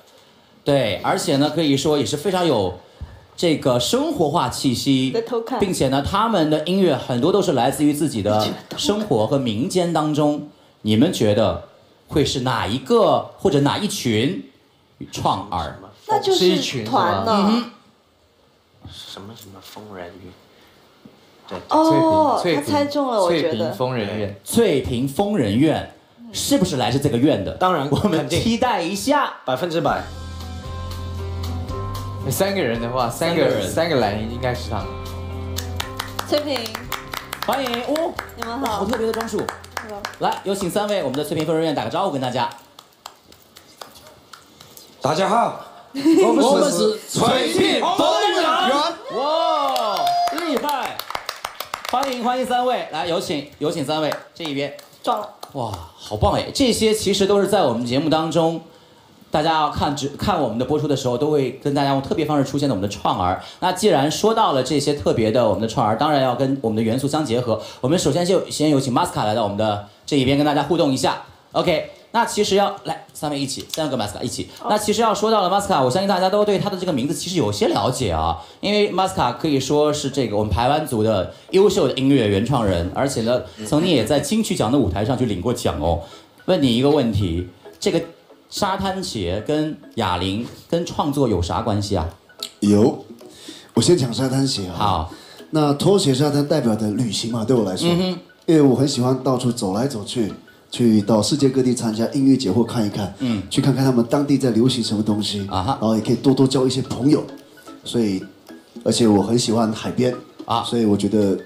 Speaker 1: 对，而且呢，可以说也是非常有这个生活化气息
Speaker 3: 在偷看，
Speaker 1: 并且呢，他们的音乐很多都是来自于自己的生活和民间当中。你们觉得会是哪一个或者哪一群创儿？
Speaker 3: 那就是
Speaker 2: 一群是
Speaker 3: 团
Speaker 2: 吧
Speaker 3: 呢。
Speaker 4: 什么什么疯人鱼，对，
Speaker 3: 哦，他猜中了，我
Speaker 2: 翠屏
Speaker 3: 觉得。
Speaker 2: 疯人院，
Speaker 1: 翠屏疯人院是不是来自这个院的？
Speaker 4: 当然
Speaker 1: 我们期待一下。
Speaker 4: 百分之百。
Speaker 2: 三个人的话，三
Speaker 1: 三个人
Speaker 2: 个三个蓝应该是他。
Speaker 3: 翠屏，
Speaker 1: 欢迎哦，
Speaker 3: 你们好
Speaker 1: 好。特别的装束。来，有请三位我们的翠屏疯人院打个招呼，跟大家。
Speaker 9: 大家好，我们是
Speaker 1: 是
Speaker 9: 翠屏疯人院。
Speaker 1: 哇！欢迎欢迎三位，来有请有请三位这一边。
Speaker 3: 撞了，
Speaker 1: 哇，好棒哎！这些其实都是在我们节目当中大家要看直看我们的播出的时候，都会跟大家用特别方式出现的我们的创儿。那既然说到了这些特别的我们的创儿，当然要跟我们的元素相结合。我们首先就先有请 Masca 来到我们的这一边跟大家互动一下。OK，那其实要来三位一起，三个 Masca 一起。那其实要说到了马斯卡我相信大家都对他的这个名字其实有些了解啊，因为马斯卡可以说是这个我们台湾族的优秀的音乐原创人，而且呢，曾经也在金曲奖的舞台上去领过奖哦。问你一个问题，这个沙滩鞋跟哑铃跟创作有啥关系啊？
Speaker 6: 有，我先讲沙滩鞋啊。
Speaker 1: 好，
Speaker 6: 那拖鞋沙滩代表的旅行嘛，对我来说，
Speaker 1: 嗯
Speaker 6: 因为我很喜欢到处走来走去，去到世界各地参加音乐节或看一看，
Speaker 1: 嗯
Speaker 6: 去看看他们当地在流行什么东西，
Speaker 1: 啊哈
Speaker 6: 然后也可以多多交一些朋友，所以，而且我很喜欢海边
Speaker 1: 啊
Speaker 6: 所以我觉得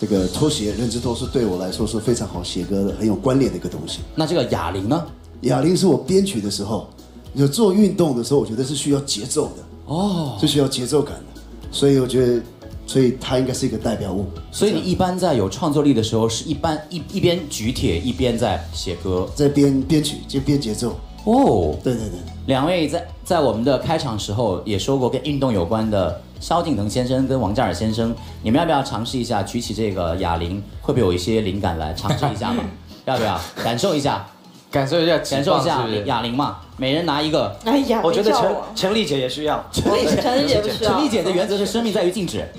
Speaker 6: 这个拖鞋认知都是对我来说是非常好写歌的，很有关联的一个东西。
Speaker 1: 那这个哑铃呢？
Speaker 6: 哑铃是我编曲的时候，有做运动的时候，我觉得是需要节奏的，
Speaker 1: 哦，
Speaker 6: 是需要节奏感的，所以我觉得，所以它应该是一个代表物。
Speaker 1: 所以你一般在有创作力的时候，是一般一一边举铁一边在写歌
Speaker 6: 在编编曲就编节奏，
Speaker 1: 哦。
Speaker 6: 对对对，
Speaker 1: 两位在在我们的开场时候也说过跟运动有关的萧敬腾先生跟王嘉尔先生，你们要不要尝试一下举起这个哑铃，会不会有一些灵感来尝试一下嘛？要不要感受一下？
Speaker 2: 感受一下，
Speaker 1: 感受一下哑铃嘛，每人拿一个。
Speaker 3: 哎呀，
Speaker 4: 我觉得陈陈丽姐也需要。
Speaker 3: 陈 丽陈丽姐不需要
Speaker 1: 陈丽姐的原则是生命在于静止。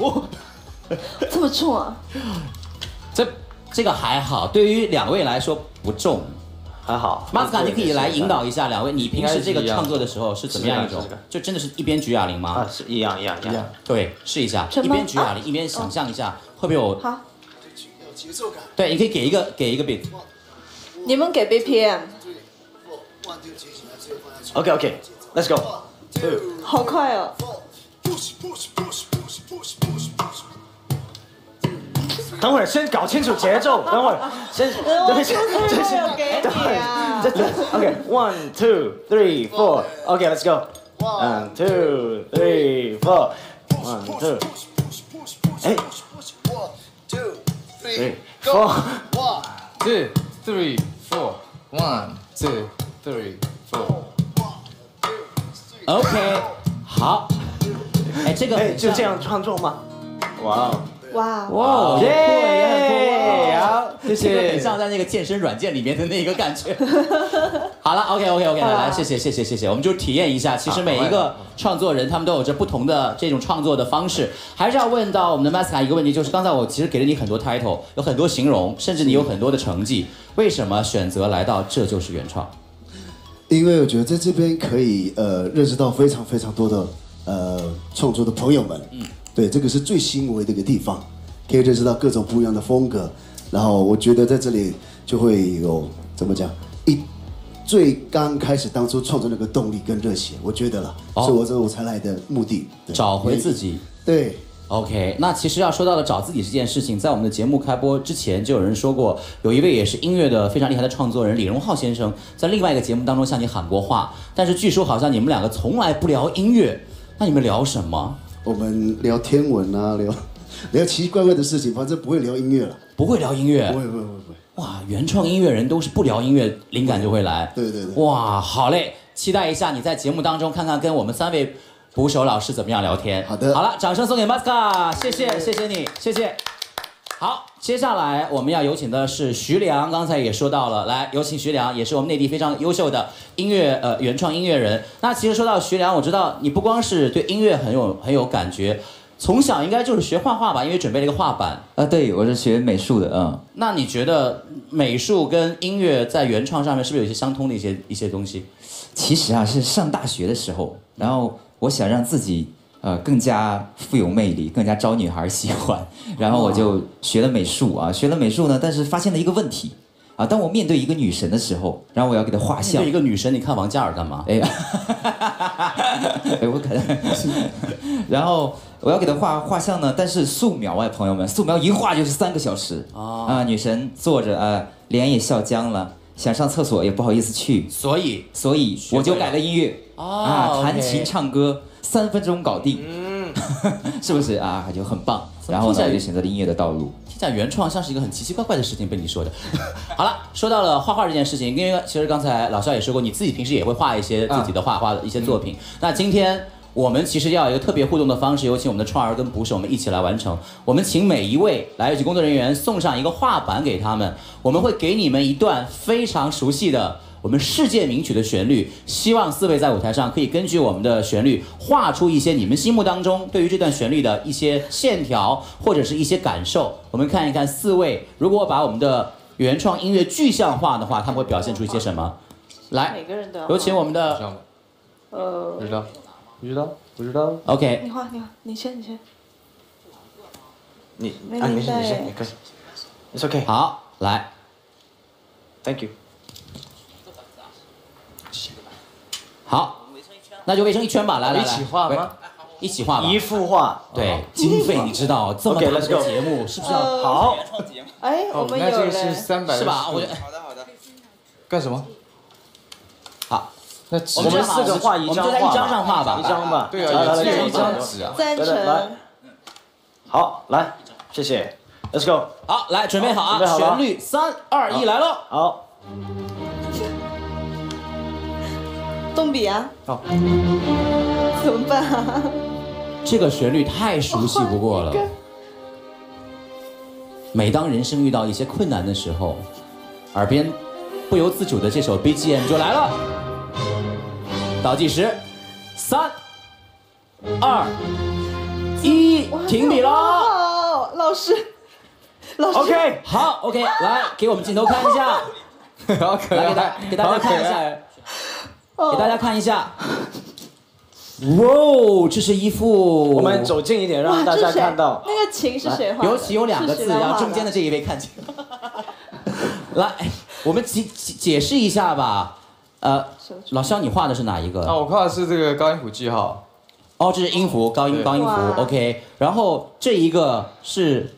Speaker 3: 这么重啊？
Speaker 1: 这这个还好，对于两位来说不重。
Speaker 4: 还好。
Speaker 1: 马斯卡，你可以来引导一下两位，你平时这个创作的时候是怎么样一种？就真的是一边举哑铃吗？
Speaker 4: 啊，是一样一样一样。
Speaker 1: 对，试一下，一边举哑铃一边想象一下，会不会有？
Speaker 3: 好，
Speaker 6: 节奏感。
Speaker 1: 对，你可以给一个给一个 beat。
Speaker 3: 你们给 BPM，
Speaker 4: OK OK，Let's go。
Speaker 3: 好快哦！
Speaker 4: 等会儿先搞清楚节奏，等会儿先，
Speaker 3: 我
Speaker 4: 等会儿
Speaker 3: 就是
Speaker 4: 先，
Speaker 3: 没有给
Speaker 4: 等会
Speaker 3: 你啊
Speaker 4: 儿，这这 OK，one two three four，OK，Let's go，one two three four，one two，哎，three
Speaker 2: four，two three four one two three four。
Speaker 1: OK，好。哎，这个
Speaker 4: 哎，就这样创作吗？哇哦，
Speaker 3: 哇，
Speaker 1: 哇，
Speaker 4: 耶好谢谢
Speaker 1: 这个很像在那个健身软件里面的那个感觉。好了，OK OK OK，来来，谢谢谢谢谢谢，我们就体验一下，其实每一个创作人他们都有着不同的这种创作的方式。还是要问到我们的 Masca 一个问题，就是刚才我其实给了你很多 title，有很多形容，甚至你有很多的成绩，为什么选择来到这就是原创？
Speaker 6: 因为我觉得在这边可以呃认识到非常非常多的呃创作的朋友们，嗯，对，这个是最欣慰的一个地方，可以认识到各种不一样的风格，然后我觉得在这里就会有怎么讲一最刚开始当初创作那个动力跟热血，我觉得了，
Speaker 1: 哦
Speaker 6: 所以我这我才来的目的，对
Speaker 1: 找回自己。
Speaker 6: 对。
Speaker 1: OK，那其实要说到了找自己这件事情，在我们的节目开播之前，就有人说过，有一位也是音乐的非常厉害的创作人李荣浩先生，在另外一个节目当中向你喊过话，但是据说好像你们两个从来不聊音乐，那你们聊什么？
Speaker 6: 我们聊天文啊，聊 聊奇奇怪怪的事情，反正不会聊音乐了。
Speaker 1: 不会聊音乐
Speaker 6: 不，会，不会，不会，不会。
Speaker 1: 哇，原创音乐人都是不聊音乐，灵感就会来。
Speaker 6: 对对对
Speaker 1: 哇，好嘞，期待一下你在节目当中看看跟我们三位捕手老师怎么样聊天。
Speaker 6: 好的
Speaker 1: 好了，掌声送给 Masca，谢谢，谢谢你，谢谢。好，接下来我们要有请的是徐良，刚才也说到了，来有请徐良，也是我们内地非常优秀的音乐呃原创音乐人。那其实说到徐良，我知道你不光是对音乐很有很有感觉，从小应该就是学画画吧，因为准备了一个画板。
Speaker 8: 啊，对，我是学美术的，嗯，
Speaker 1: 那你觉得美术跟音乐在原创上面是不是有一些相通的一些一些东西？
Speaker 8: 其实啊是上大学的时候，然后我想让自己呃更加富有魅力，更加招女孩喜欢，然后我就学了美术啊，学了美术呢，但是发现了一个问题。啊，当我面对一个女神的时候，然后我要给她画像
Speaker 1: 对一，个女神，你看王嘉尔干嘛？
Speaker 8: 哎呀，哎我可能，然后我要给她画画像呢，但是素描啊，朋友们，素描一画就是三个小时
Speaker 1: 哦。
Speaker 8: 啊，女神坐着啊，脸也笑僵了，想上厕所也不好意思去，
Speaker 1: 所以
Speaker 8: 所以我就改了音乐
Speaker 1: 哦
Speaker 8: 啊，弹琴唱歌三分钟搞定。是不是啊？就很棒。然后呢，就选择了音乐的道路。
Speaker 1: 听起来原创像是一个很奇奇怪怪的事情，被你说的。好了，说到了画画这件事情，因为其实刚才老肖也说过，你自己平时也会画一些自己的画画的一些作品。那今天我们其实要有一个特别互动的方式，有请我们的创儿跟捕手，我们一起来完成。我们请每一位来有机工作人员送上一个画板给他们，我们会给你们一段非常熟悉的。我们世界名曲的旋律，希望四位在舞台上可以根据我们的旋律画出一些你们心目当中对于这段旋律的一些线条或者是一些感受。我们看一看四位，如果把我们的原创音乐具象化的话，他们会表现出一些什么？来，
Speaker 3: 每个人都
Speaker 1: 有请我们的
Speaker 3: 呃
Speaker 2: 不，知道，不知道，不知道。
Speaker 1: OK，
Speaker 3: 你画，你画，你先，你先。
Speaker 4: 你啊，
Speaker 3: 没明白
Speaker 4: 你先，你先，你可以。It's okay.
Speaker 1: 好，来
Speaker 4: ，Thank you.
Speaker 1: 好，那就围成一圈吧，来来来，
Speaker 4: 一起画吗？
Speaker 1: 一起画吧。
Speaker 4: 一幅画。
Speaker 1: 对，经费你知道，这么
Speaker 4: OK，
Speaker 1: 大的节目是不是要
Speaker 3: 呃
Speaker 4: 好。
Speaker 3: 哎，我们有
Speaker 2: 那这个是
Speaker 3: 嘞。
Speaker 2: 三百
Speaker 1: 是吧？我觉得
Speaker 2: 干什么？
Speaker 1: 我们
Speaker 4: 四个画一张
Speaker 1: 我们就在一张上画吧
Speaker 4: 一张吧。
Speaker 2: 对啊，
Speaker 4: 来来
Speaker 2: 一
Speaker 4: 一张
Speaker 2: 张纸啊。
Speaker 3: 赞
Speaker 4: 对对来
Speaker 3: 成。
Speaker 4: 好，来，谢谢。Let's go。
Speaker 1: 好，来准备好啊，
Speaker 4: 准备好了
Speaker 1: 旋律三二一来喽。
Speaker 4: 好，
Speaker 3: 动笔啊？
Speaker 2: 好。
Speaker 3: 怎么办啊？
Speaker 1: 这个旋律太熟悉不过了。每当人生遇到一些困难的时候，耳边不由自主的这首 BGM 就来了。倒计时，三、二、一，停笔了。
Speaker 3: 哦，老师，老师。
Speaker 4: OK，
Speaker 1: 好，OK，来给我们镜头看一下，
Speaker 2: 好可
Speaker 1: 来给大
Speaker 2: 爱，
Speaker 1: 给大家看一下给大家看一下。哇哦，这是一幅
Speaker 4: 我们走近一点，让大家看到。
Speaker 3: 那个琴是谁画的？
Speaker 1: 尤其有两个字，让中间的这一位看清。来，我们解解解释一下吧。呃，老肖，你画的是哪一个？
Speaker 2: 啊，我画的是这个高音谱记号。
Speaker 1: 哦，这是音符，高音高音符，OK。然后这一个是，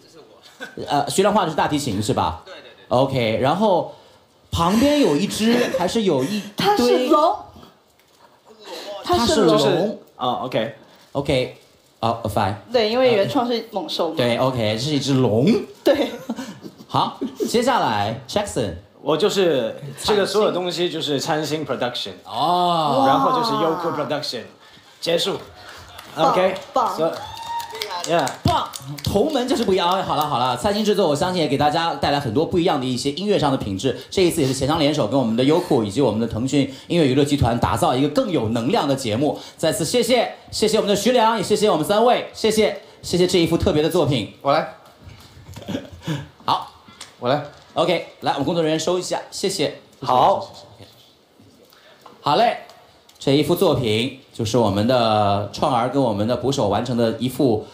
Speaker 1: 呃，徐良画的是大提琴是吧？对对对。OK，然后旁边有一只，还是有一
Speaker 3: 它是？龙，
Speaker 1: 它是
Speaker 3: 它龙。
Speaker 1: 龙。
Speaker 4: 啊
Speaker 1: ，OK，OK，好，fine。
Speaker 3: 对，因为原创是猛兽嘛。
Speaker 1: 对，OK，这是一只龙。
Speaker 3: 对。
Speaker 1: 好，接下来 Jackson。
Speaker 4: 我就是这个所有东西就是灿星 Production，
Speaker 1: 哦，
Speaker 4: 然后就是 Yoko Production，结束。OK，
Speaker 3: 棒
Speaker 4: So- Yeah，
Speaker 1: 棒，同门就是不一样。哎好了好了，灿星制作，我相信也给大家带来很多不一样的一些音乐上的品质。这一次也是协商联手，跟我们的优酷以及我们的腾讯音乐娱乐集团打造一个更有能量的节目。再次谢谢，谢谢我们的徐良，也谢谢我们三位，谢谢谢谢这一幅特别的作品。
Speaker 2: 我来，
Speaker 1: 好
Speaker 2: 我来。
Speaker 1: ，OK，来我们工作人员收一下，谢谢。
Speaker 4: 好，
Speaker 1: 好嘞，这一幅作品就是我们的创儿跟我们的捕手完成的一幅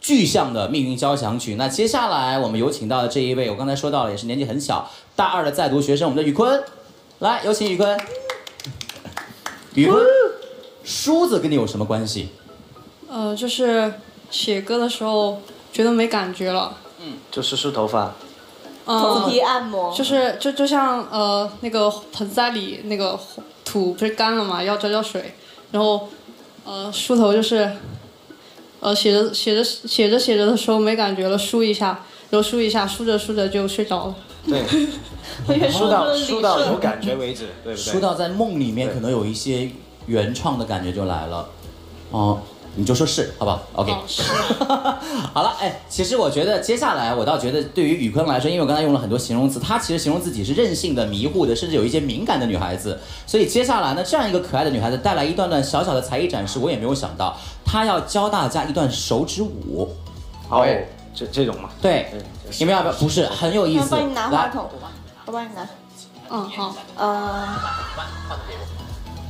Speaker 1: 具象的命运交响曲。那接下来我们有请到的这一位，我刚才说到了，也是年纪很小，大二的在读学生，我们的宇坤，来有请宇坤。宇坤，梳子跟你有什么关系？
Speaker 7: 呃，就是写歌的时候觉得没感觉了，嗯
Speaker 4: 就是梳头发。
Speaker 3: 头
Speaker 7: 嗯，
Speaker 3: 皮按摩。
Speaker 7: 就是就就像呃那个盆栽里那个土不是干了嘛，要浇浇水，然后呃梳头就是呃写着写着写着写着的时候没感觉了，梳一下，然后梳一下，梳着梳着就睡着了。
Speaker 4: 对，梳到梳到有感觉为止，对不对？
Speaker 1: 梳到在梦里面可能有一些原创的感觉就来了。哦，你就说是，好不好？OK。好了，哎，其实我觉得接下来我倒觉得对于宇坤来说，因为我刚才用了很多形容词，他其实形容自己是任性的、迷糊的，甚至有一些敏感的女孩子。所以接下来呢，这样一个可爱的女孩子带来一段段小小的才艺展示，我也没有想到，她要教大家一段手指舞。
Speaker 4: 好，这这种嘛。
Speaker 1: 对，你们要不要？不是很有意思。
Speaker 3: 我帮你拿话
Speaker 1: 来，
Speaker 3: 筒，我帮你拿。
Speaker 7: 嗯好，
Speaker 3: 呃，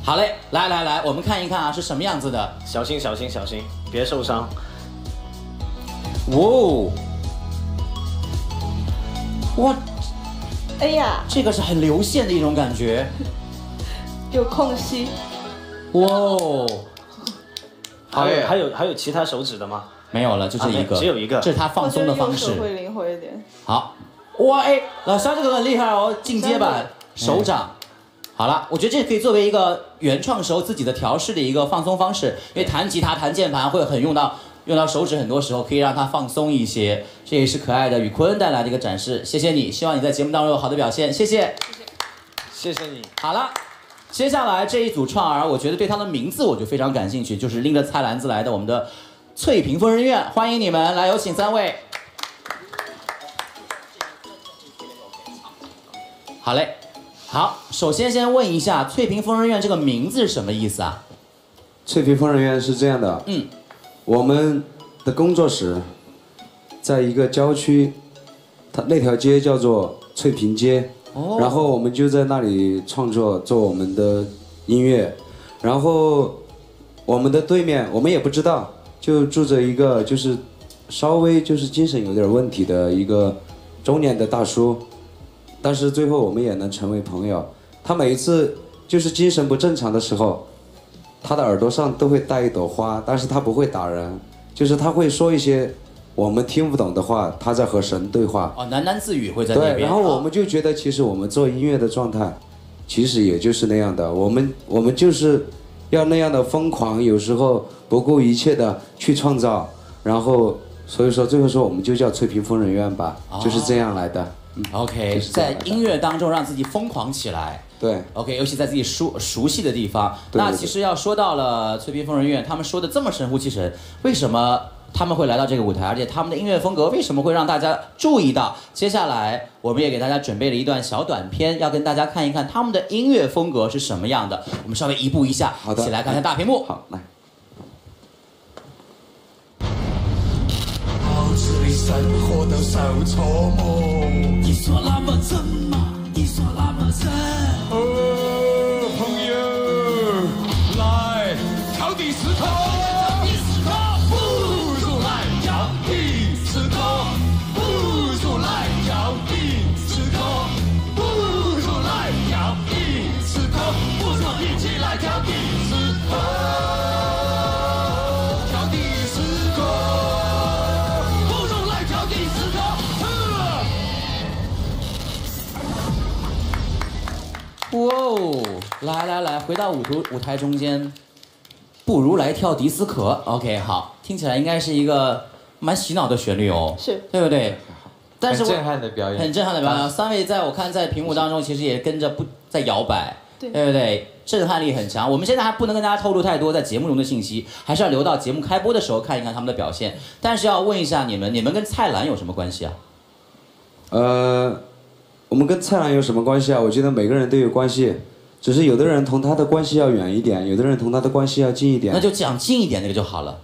Speaker 1: 好嘞，来来来，我们看一看啊，是什么样子的。
Speaker 4: 小心小心小心，别受伤。
Speaker 1: 哇哦，哇，
Speaker 3: 哎呀，
Speaker 1: 这个是很流线的一种感觉。
Speaker 3: 有空隙。
Speaker 1: 哇哦，
Speaker 4: 还有还有还有其他手指的吗？
Speaker 1: 没有了，就这一个，
Speaker 4: 啊只有一个
Speaker 1: 这是他放松的方式。
Speaker 3: 会灵活一点。
Speaker 1: 好，哇哎，老肖这个很厉害哦，进阶版手掌。好了，我觉得这可以作为一个原创时候自己的调试的一个放松方式，因为弹吉他、弹键盘会很用到用到手指很多时候可以让它放松一些，这也是可爱的宇坤带来的一个展示。谢谢你，希望你在节目当中有好的表现，谢谢。
Speaker 4: 谢谢你。
Speaker 1: 好了，接下来这一组创儿，我觉得对他的名字我就非常感兴趣，就是拎着菜篮子来的我们的翠屏疯人院，欢迎你们，来有请三位。好嘞，好，首先先问一下翠屏疯人院这个名字是什么意思啊？
Speaker 9: 翠屏疯人院是这样的，
Speaker 1: 嗯，
Speaker 9: 我们的工作室在一个郊区，它那条街叫做翠屏街，
Speaker 1: 哦。
Speaker 9: 然后我们就在那里创作做我们的音乐，然后我们的对面我们也不知道，就住着一个就是稍微就是精神有点问题的一个中年的大叔，但是最后我们也能成为朋友。他每一次就是精神不正常的时候，他的耳朵上都会带一朵花，但是他不会打人，就是他会说一些我们听不懂的话，他在和神对话。
Speaker 1: 哦，喃喃自语会在那
Speaker 9: 对，
Speaker 1: 边。
Speaker 9: 然后我们就觉得，其实我们做音乐的状态，其实也就是那样的。我们我们就是要那样的疯狂，有时候不顾一切的去创造，然后所以说最后说我们就叫翠屏疯人院吧，就是这样来的。嗯
Speaker 1: OK，在音乐当中让自己疯狂起来。
Speaker 9: 对
Speaker 1: OK，尤其在自己熟熟悉的地方。
Speaker 9: 对对对
Speaker 1: 那其实要说到了翠屏疯人院，他们说的这么神乎其神，为什么他们会来到这个舞台？而且他们的音乐风格为什么会让大家注意到？接下来我们也给大家准备了一段小短片，要跟大家看一看他们的音乐风格是什么样的。我们稍微移步一下，
Speaker 9: 好的
Speaker 1: 一起来看看大屏幕。
Speaker 9: 好，来。
Speaker 5: 生活都受折磨。
Speaker 10: 你说那么真吗？你说那么真？
Speaker 1: 来来来，回到舞图舞台中间，不如来跳迪斯科。OK，好，听起来应该是一个蛮洗脑的旋律哦，
Speaker 3: 是
Speaker 1: 对不对？但是我
Speaker 2: 很震撼的表演，
Speaker 1: 很震撼的表演，三位在我看在屏幕当中其实也跟着不在摇摆，
Speaker 3: 对
Speaker 1: 不对？震撼力很强。我们现在还不能跟大家透露太多在节目中的信息，还是要留到节目开播的时候看一看他们的表现。但是要问一下你们，你们跟蔡澜有什么关系啊？
Speaker 9: 呃，我们跟蔡澜有什么关系啊？我觉得每个人都有关系，只是有的人同他的关系要远一点，有的人同他的关系要近一点
Speaker 1: 那。就讲近一点那个就好了。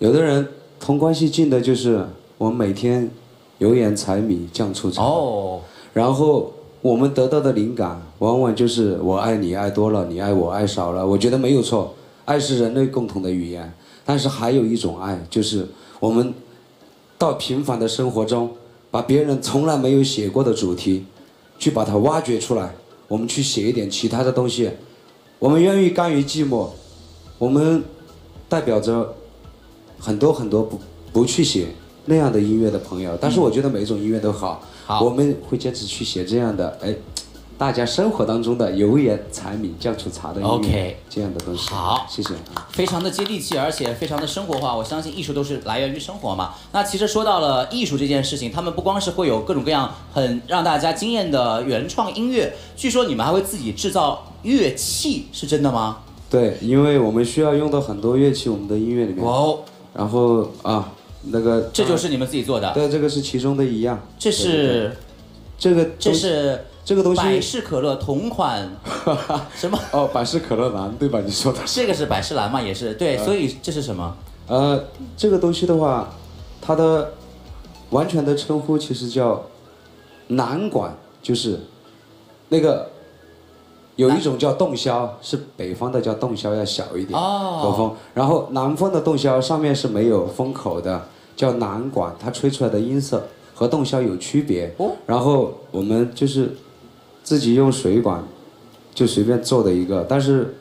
Speaker 9: 有的人同关系近的就是我们每天油盐柴米酱醋茶，
Speaker 1: 哦，
Speaker 9: 然后我们得到的灵感往往就是我爱你爱多了，你爱我爱少了。我觉得没有错，爱是人类共同的语言，但是还有一种爱，就是我们到平凡的生活中，把别人从来没有写过的主题，去把它挖掘出来，我们去写一点其他的东西。我们愿意甘于寂寞，我们代表着很多很多不不去写那样的音乐的朋友，但是我觉得每一种音乐都好，
Speaker 1: 好
Speaker 9: 我们会坚持去写这样的，哎，大家生活当中的油盐柴米酱醋茶的音乐
Speaker 1: OK
Speaker 9: 这样的东西。
Speaker 1: 好
Speaker 9: 谢谢。
Speaker 1: 非常的接地气，而且非常的生活化。我相信艺术都是来源于生活嘛。那其实说到了艺术这件事情，他们不光是会有各种各样很让大家惊艳的原创音乐，据说你们还会自己制造乐器，是真的吗？
Speaker 9: 对，因为我们需要用到很多乐器，我们的音乐里面。
Speaker 1: 哦，
Speaker 9: 然后啊，那个
Speaker 1: 这就是你们自己做的。
Speaker 9: 对，这个是其中的一样。
Speaker 1: 这是
Speaker 9: 这个
Speaker 1: 这是
Speaker 9: 这个东西
Speaker 1: 百事可乐同款 什么？
Speaker 9: 哦，百事可乐蓝对吧？你说的
Speaker 1: 这个是百事蓝嘛？也是对，
Speaker 9: 呃
Speaker 1: 所以这是什么？
Speaker 9: 呃，这个东西的话，它的完全的称呼其实叫南管，就是那个有一种叫洞箫，是北方的叫洞箫要小一点，
Speaker 1: 哦
Speaker 9: 口风，然后南方的洞箫上面是没有风口的，叫南管，它吹出来的音色和洞箫有区别。
Speaker 1: 哦
Speaker 9: 然后我们就是自己用水管就随便做的一个，但是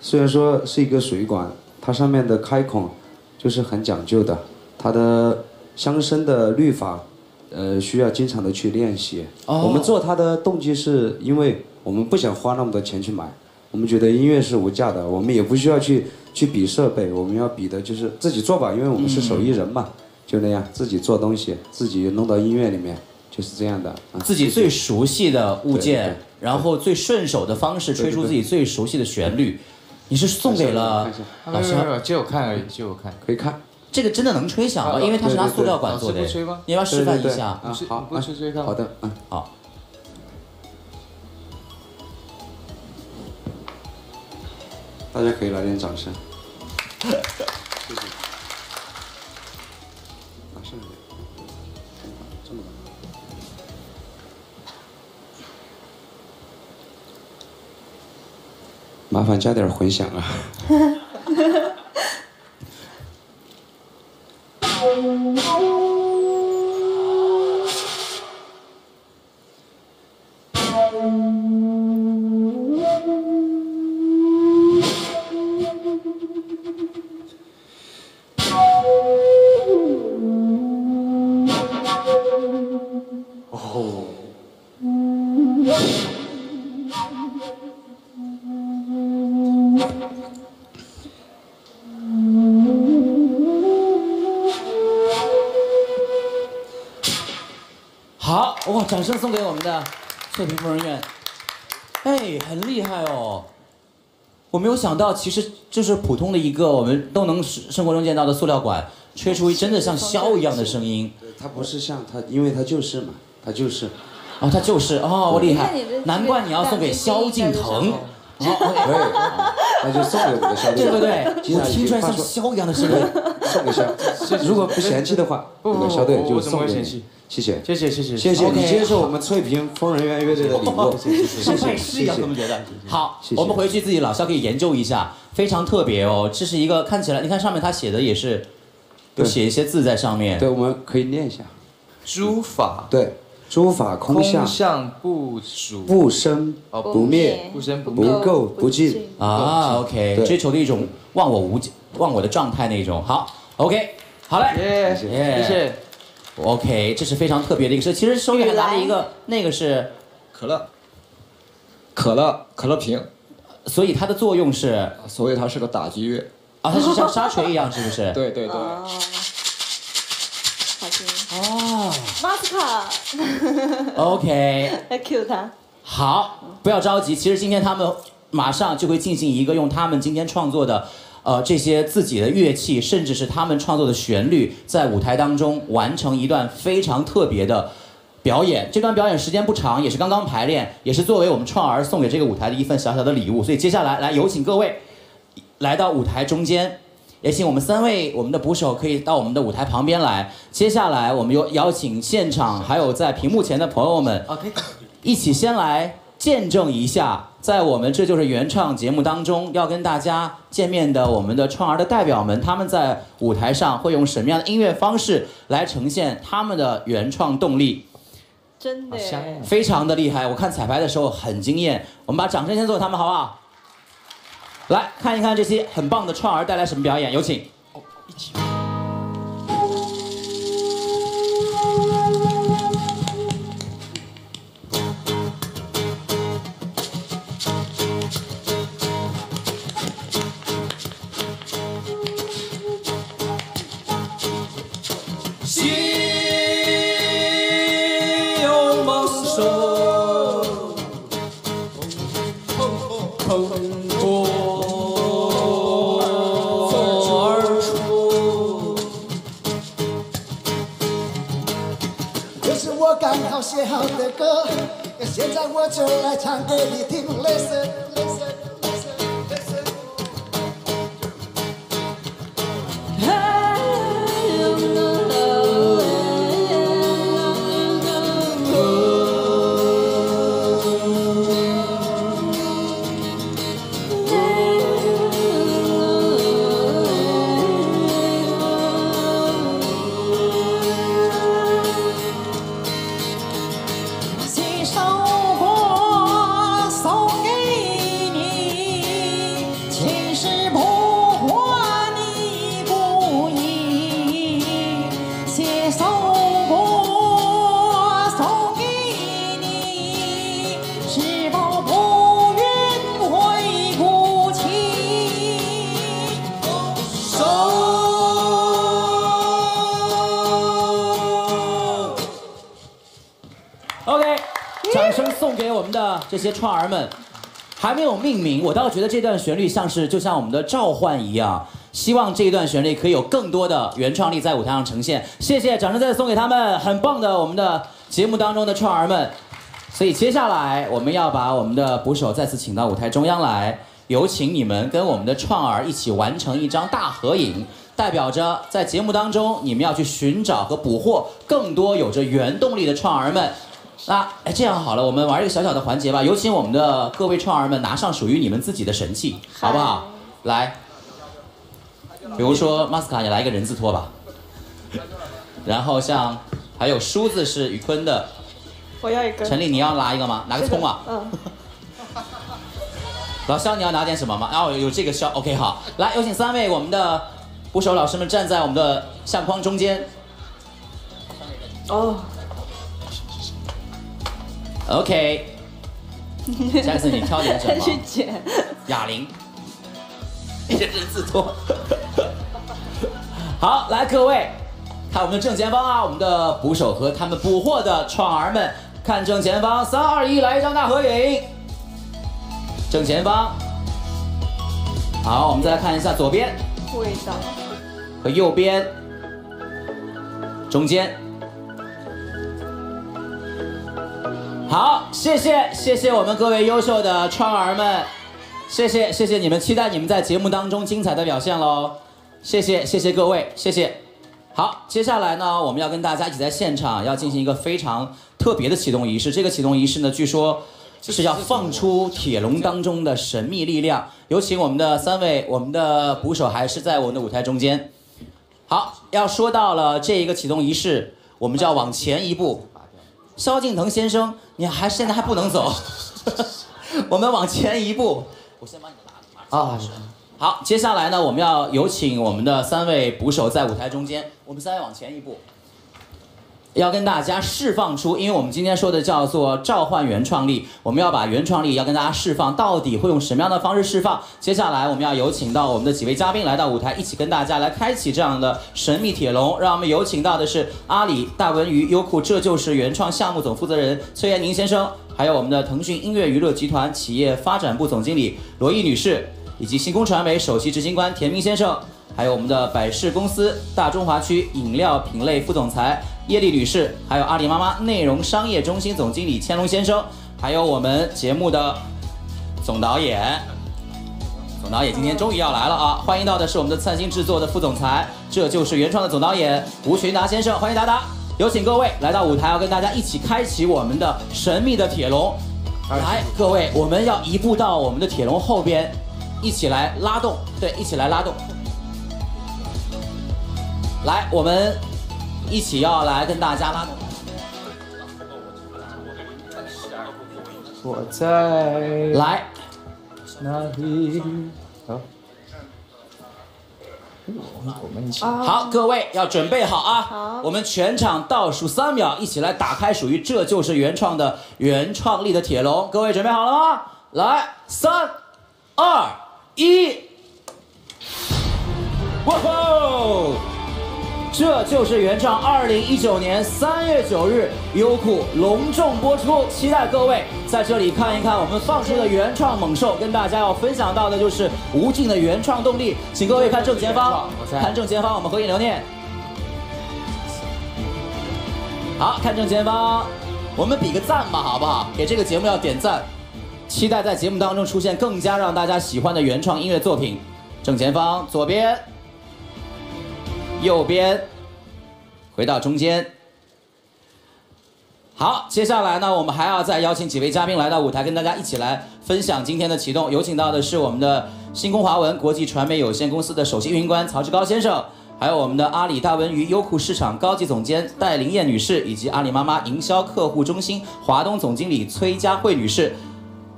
Speaker 9: 虽然说是一个水管，它上面的开孔就是很讲究的，它的相声的律法，呃，需要经常的去练习。
Speaker 1: 哦。
Speaker 9: 我们做它的动机是因为我们不想花那么多钱去买，我们觉得音乐是无价的，我们也不需要去去比设备，我们要比的就是自己做吧，因为我们是手艺人嘛，就那样自己做东西，自己弄到音乐里面，就是这样的。啊
Speaker 1: 自己最熟悉的物
Speaker 9: 对对
Speaker 1: 件，然后最顺手的方式吹出自己最熟悉的旋律。你是送给了老
Speaker 2: 没有没有没
Speaker 1: 师，
Speaker 2: 有，借我看而已，借我看。
Speaker 9: 可以看。
Speaker 1: 这个真的能吹响吗？
Speaker 2: 啊
Speaker 1: 因为它是拿塑料管做的你要不要示范一下？
Speaker 9: 啊，好，
Speaker 2: 不吹吹看。
Speaker 9: 好的，嗯，
Speaker 1: 好，
Speaker 9: 大家可以来点掌声。谢谢。麻烦加点混响啊！
Speaker 1: 们的翠屏疯人院。哎，很厉害哦！我没有想到，其实就是普通的一个我们都能生生活中见到的塑料管，吹出真的像箫一样的声音。
Speaker 9: 它不是像它，因为它就是嘛，它就是。
Speaker 1: 哦，它就是哦，我厉害！难怪你要送给萧敬腾。哦
Speaker 9: 对，那就送给我们的小
Speaker 1: 对对对，我听出来像箫一样的声音。
Speaker 9: 送给小，如果不嫌弃的话，
Speaker 2: 不不不
Speaker 9: 那个小队就送给。谢谢，
Speaker 2: 谢谢谢谢
Speaker 9: 谢谢你接受我们翠屏疯人院乐队的礼物，谢谢谢谢
Speaker 1: 像拜师一样，
Speaker 9: 谢谢。
Speaker 1: 他们觉得。好我们回去自己老肖可以研究一下，非常特别哦。这是一个看起来，你看上面他写的也是，有写一些字在上面。
Speaker 9: 对，我们可以念一下。
Speaker 2: 诸法
Speaker 9: 对，诸法空
Speaker 2: 空
Speaker 9: 相，
Speaker 2: 不属，
Speaker 9: 不生
Speaker 2: 哦
Speaker 9: 不灭，
Speaker 2: 不生不灭。
Speaker 9: 不垢不净。
Speaker 1: 啊，OK，追求的一种忘我无忘我的状态那种。好，OK，好嘞。
Speaker 2: 耶，
Speaker 9: 谢
Speaker 1: 谢
Speaker 2: 谢谢。
Speaker 1: OK，这是非常特别的一个事。其实手里还拿着一个，那个是，
Speaker 11: 可乐，可乐，可乐瓶，
Speaker 1: 所以它的作用是
Speaker 11: 所以它是个打击乐。
Speaker 1: 啊，它是像沙锤一样，是不是？
Speaker 11: 对对对，
Speaker 3: 哦，好听。
Speaker 1: 哦
Speaker 3: 马斯卡
Speaker 1: ，，OK，
Speaker 3: 来 Q 他。
Speaker 1: 好，不要着急。其实今天他们马上就会进行一个用他们今天创作的，呃，这些自己的乐器，甚至是他们创作的旋律，在舞台当中完成一段非常特别的表演。这段表演时间不长，也是刚刚排练，也是作为我们创儿送给这个舞台的一份小小的礼物。所以接下来，来有请各位来到舞台中间。也请我们三位我们的捕手可以到我们的舞台旁边来。接下来，我们有邀请现场还有在屏幕前的朋友们，一起先来见证一下，在我们这就是原创节目当中要跟大家见面的我们的创儿的代表们，他们在舞台上会用什么样的音乐方式来呈现他们的原创动力，
Speaker 3: 真的，
Speaker 1: 非常的厉害。我看彩排的时候很惊艳，我们把掌声先送给他们好不好？来看一看这些很棒的创儿带来什么表演，有请。
Speaker 5: 心
Speaker 12: 就来
Speaker 10: 送给
Speaker 1: 我们的这些创儿们，还没有命名，我倒觉得这段旋律像是就像我们的召唤一样。希望这一段旋律可以有更多的原创力在舞台上呈现。谢谢，掌声再次送给他们，很棒的我们的节目当中的创儿们。所以接下来我们要把我们的捕手再次请到舞台中央来，有请你们跟我们的创儿一起完成一张大合影，代表着在节目当中你们要去寻找和捕获更多有着原动力的创儿们。那哎，这样好了，我们玩一个小小的环节吧，有请我们的各位创儿们拿上属于你们自己的神器，好不好？来，比如说马斯卡，你来一个人字拖吧。然后像还有梳子是宇坤的，
Speaker 3: 我要一个。
Speaker 1: 陈丽，你要拿一个吗？拿个葱啊。
Speaker 3: 嗯。
Speaker 1: 老肖，你要拿点什么吗？哦，有这个肖，OK，好。来，有请三位我们的捕手老师们站在我们的相框中间。
Speaker 3: 哦。
Speaker 1: OK。下次你挑点什么？
Speaker 3: 去捡。
Speaker 1: 哑铃。一人字拖。好，来各位，看我们的正前方啊，我们的捕手和他们捕获的创儿们，看正前方，三二一，来一张大合影。正前方。好，我们再来看一下左边
Speaker 3: 味道。
Speaker 1: 和右边，中间。好，谢谢谢谢我们各位优秀的川儿们，谢谢谢谢你们，期待你们在节目当中精彩的表现喽，谢谢谢谢各位，谢谢。好，接下来呢，我们要跟大家一起在现场要进行一个非常特别的启动仪式。这个启动仪式呢，据说是要放出铁笼当中的神秘力量。有请我们的三位，我们的捕手还是在我们的舞台中间。好，要说到了这一个启动仪式，我们就要往前一步。萧敬腾先生，你还现在还不能走，我们往前一步。我先把你拿啊。好，接下来呢，我们要有请我们的三位捕手在舞台中间，我们三位往前一步，要跟大家释放出，因为我们今天说的叫做召唤原创力，我们要把原创力要跟大家释放，到底会用什么样的方式释放？接下来我们要有请到我们的几位嘉宾来到舞台，一起跟大家来开启这样的神秘铁笼。让我们有请到的是阿里大文娱优酷这就是原创项目总负责人崔延宁先生，还有我们的腾讯音乐娱乐集团企业发展部总经理罗毅女士。以及星空传媒首席执行官田明先生，还有我们的百事公司大中华区饮料品类副总裁叶丽女士，还有阿里妈妈内容商业中心总经理千龙先生，还有我们节目的总导演，总导演今天终于要来了啊！欢迎到的是我们的灿星制作的副总裁，这就是原创的总导演吴群达先生，欢迎达达，有请各位来到舞台，要跟大家一起开启我们的神秘的铁笼。来，各位，我们要移步到我们的铁笼后边。一起来拉动，对，一起来拉动。来，我们一起要来跟大家拉。
Speaker 2: 我在
Speaker 1: 来
Speaker 2: 哪里？好，我们一起。
Speaker 1: 好，各位要准备好啊！
Speaker 3: 好，
Speaker 1: 我们全场倒数三秒，一起来打开属于这就是原创的原创力的铁笼。各位准备好了吗？来，三、二。一，哇吼！这就是原创，二零一九年三月九日，优酷隆重播出，期待各位在这里看一看我们放出的原创猛兽。跟大家要分享到的就是无尽的原创动力，请各位看正前方，看正前方，我们合影留念。好看正前方，我们比个赞吧，好不好？给这个节目要点赞。期待在节目当中出现更加让大家喜欢的原创音乐作品。正前方，左边，右边，回到中间。好，接下来呢，我们还要再邀请几位嘉宾来到舞台，跟大家一起来分享今天的启动。有请到的是我们的星空华文国际传媒有限公司的首席运营官曹志高先生，还有我们的阿里大文娱优酷市场高级总监戴玲燕女士，以及阿里妈妈营销客户中心华东总经理崔佳慧女士。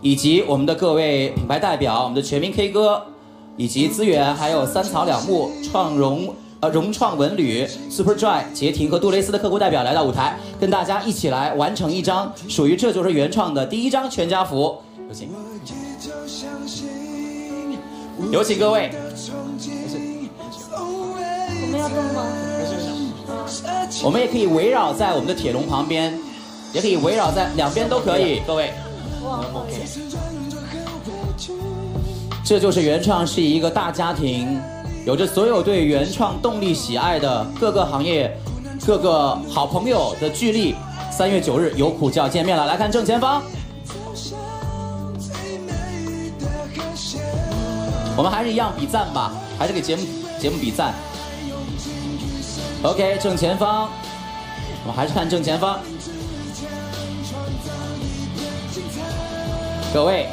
Speaker 1: 以及我们的各位品牌代表，我们的全民 K 歌，以及资源，还有三草两木、创融呃融创文旅、Superdry、杰婷和杜蕾斯的客户代表来到舞台，跟大家一起来完成一张属于这就是原创的第一张全家福。有请，有请各位。
Speaker 3: 我们要动吗？
Speaker 1: 我们也可以围绕在我们的铁笼旁边，也可以围绕在两边都可以，各位。这就是原创是一个大家庭，有着所有对原创动力喜爱的各个行业、各个好朋友的聚力。三月九日，有苦就要见面了。来看正前方，我们还是一样比赞吧，还是给节目节目比赞。OK，正前方，我们还是看正前方。各位，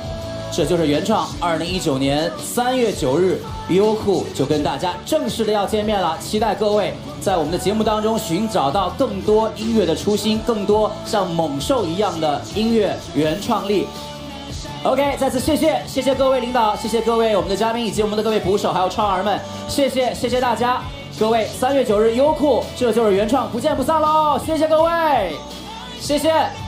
Speaker 1: 这就是原创。二零一九年三月九日，优酷就跟大家正式的要见面了，期待各位在我们的节目当中寻找到更多音乐的初心，更多像猛兽一样的音乐原创力。OK，再次谢谢，谢谢各位领导，谢谢各位我们的嘉宾以及我们的各位捕手，还有创儿们，谢谢，谢谢大家，各位，三月九日优酷，这就是原创，不见不散喽！谢谢各位，谢谢。